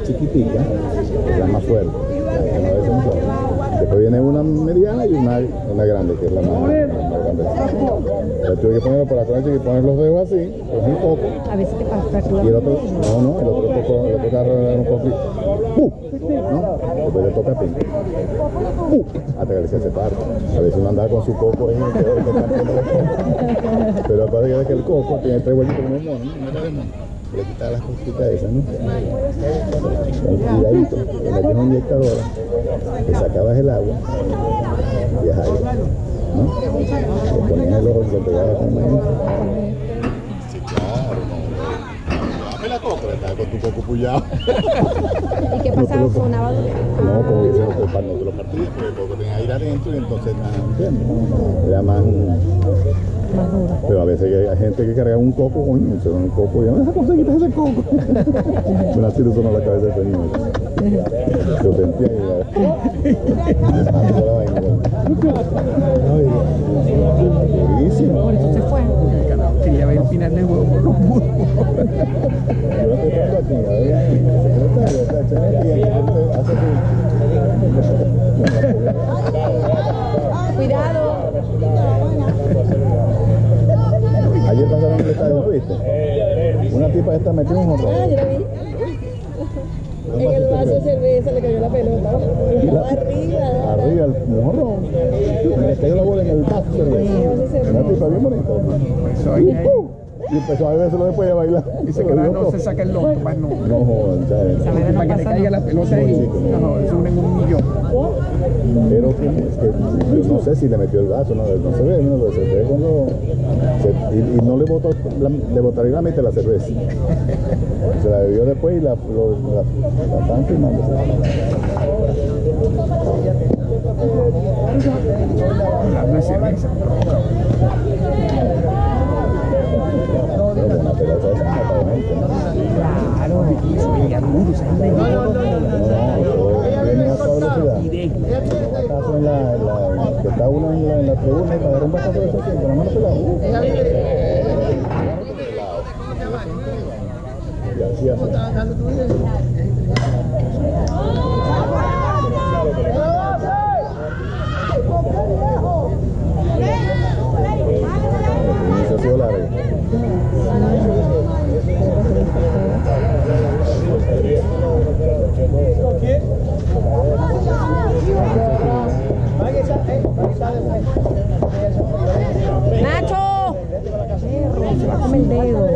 Chiquitica, que es la más fuerte, la que no. Después viene una mediana y una, una grande, que es la más, la más grande. Entonces tuve que ponerlo por la frente y poner los dedos así, pues un poco, A veces te pasa y el otro, no, no, el otro coco, el otro carro era un poco, ¡pum! ¿no? Después le toca a ti. ¡pum! Hasta que se parte. A veces uno andaba con su coco en el dedo, pero aparte que el coco tiene tres vueltas como un mono, ¿no? Le quitaba las cositas esas, ¿no? Con cuidadito, le metías una inyectadora, le sacabas el agua y ahí, ¿no? Le ponías el ojo y lo pegabas con. Sí, claro, no. Dame la coco, estaba con tu coco pullado. ¿Y qué pasaba? lo- Sonaba. No, como que no te, no te lo partías, porque el coco tenía aire adentro y entonces más, ¿entiendes? Era más, más duro. pero a veces hay gente que carga un coco, coño, se un coco y no deja conseguir ese coco. (laughs) Una así le la cabeza de ese niño. Yo. Por eso se fue. carajo quería ver el final del no pudo. (laughs) Yo estoy esperando aquí, a ver, secretario, está echando el tiempo, hace Cuidado. Ayer pasaron en el estadio, ¿lo viste? Tipa esta metió un montón. Ah, yo lo vi. En el vaso de cerveza le cayó la pelota. Arriba. Arriba el morrón. Me cayó la bola en el vaso de cerveza. Una tipa bien bonita. Eso ahí, ahí. Y empezó a beberse después de bailar. Y se queda, no se saca el loto, más no. No ¿sabes? Para que te caiga la pelota ahí, no, es un en un millón. Pero que, que no sé si le metió el vaso, no, no se ve, no, se ve cuando. Se- y, y no le botó, la, le botaría la mitad de la cerveza. Se la bebió después y la, lo, la, la están filmando. Hablando de cerveza. ¿no? Que está uno en la, la tribuna para dar un batazo de 60 con la mano pelada. Uh. Y. El inicio ha sido largo. ¡Nacho! Se va a comer el dedo.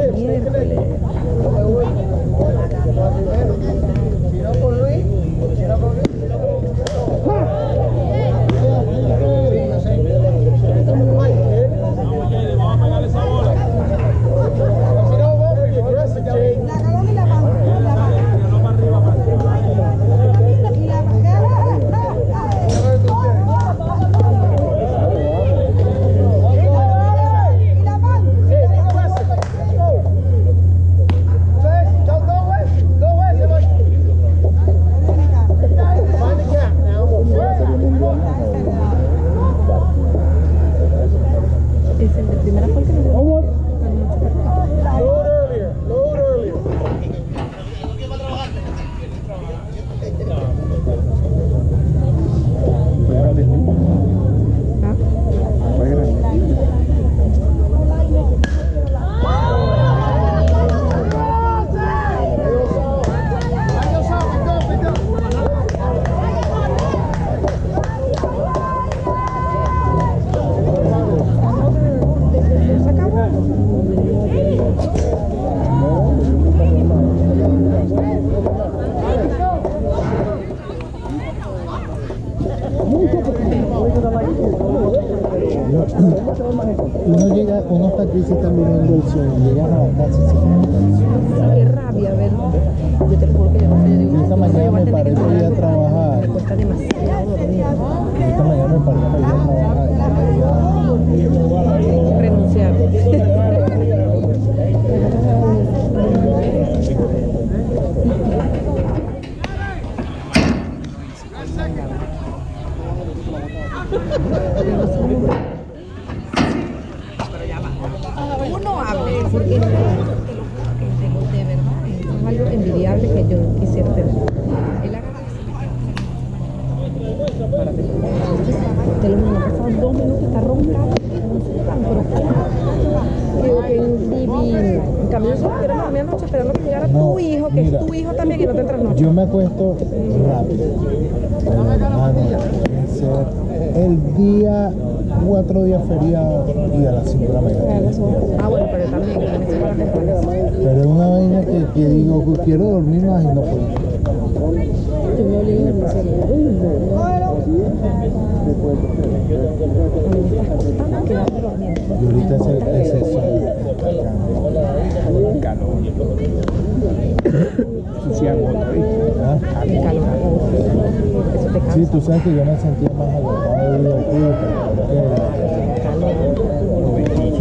tú sabes que yo me sentía más agotado de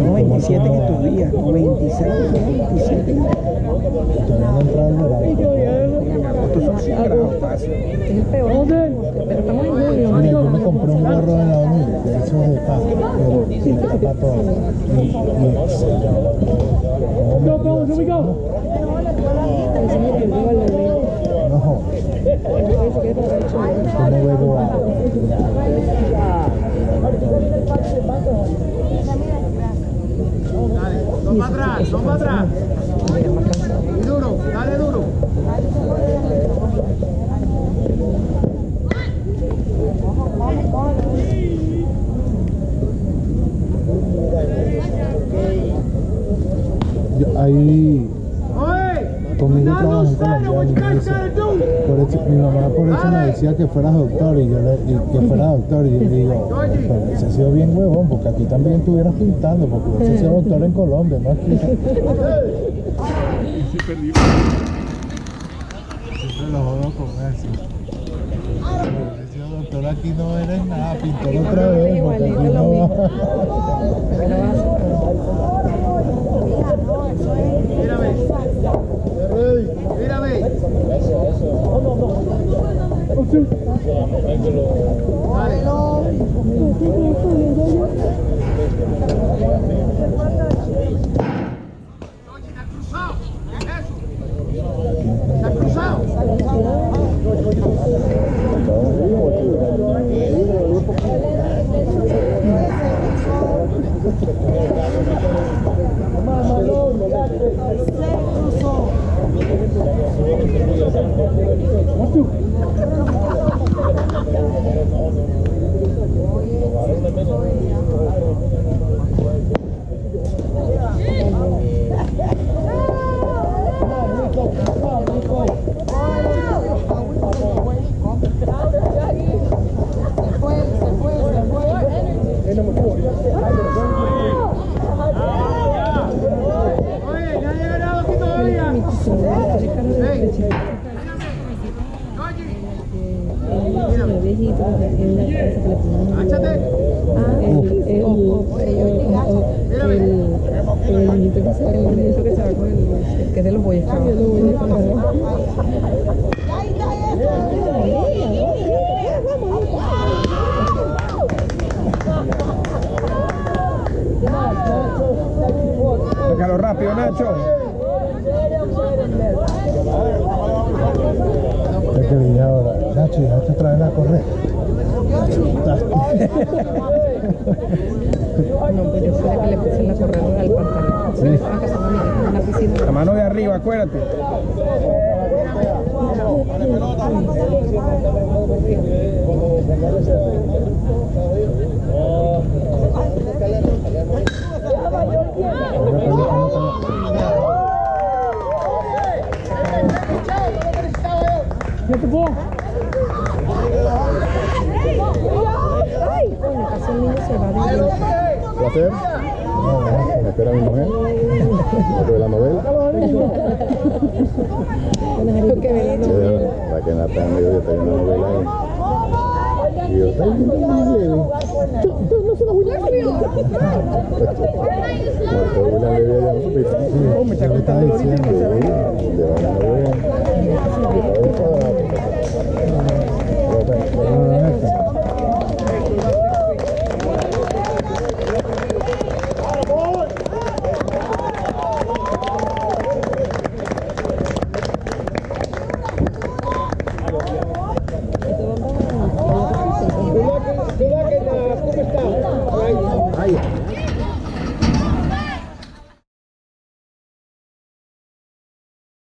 97 que tú días, 26, 27. Pero estamos en julio. Mira, me compré un gorro de la no para atrás, no para atrás. Duro, dale duro. decía que fueras doctor y yo le, y que fuera (laughs) doctor y yo le digo, pero ese ha sido bien huevón, porque aquí también estuvieras pintando, porque ese sido doctor en Colombia, ¿no? Aquí. Siempre lo jodo con eso. Sido doctor aquí no eres nada, pintor otra vez, porque aquí no va. Mírame, mírame. Oh shoot. Hello.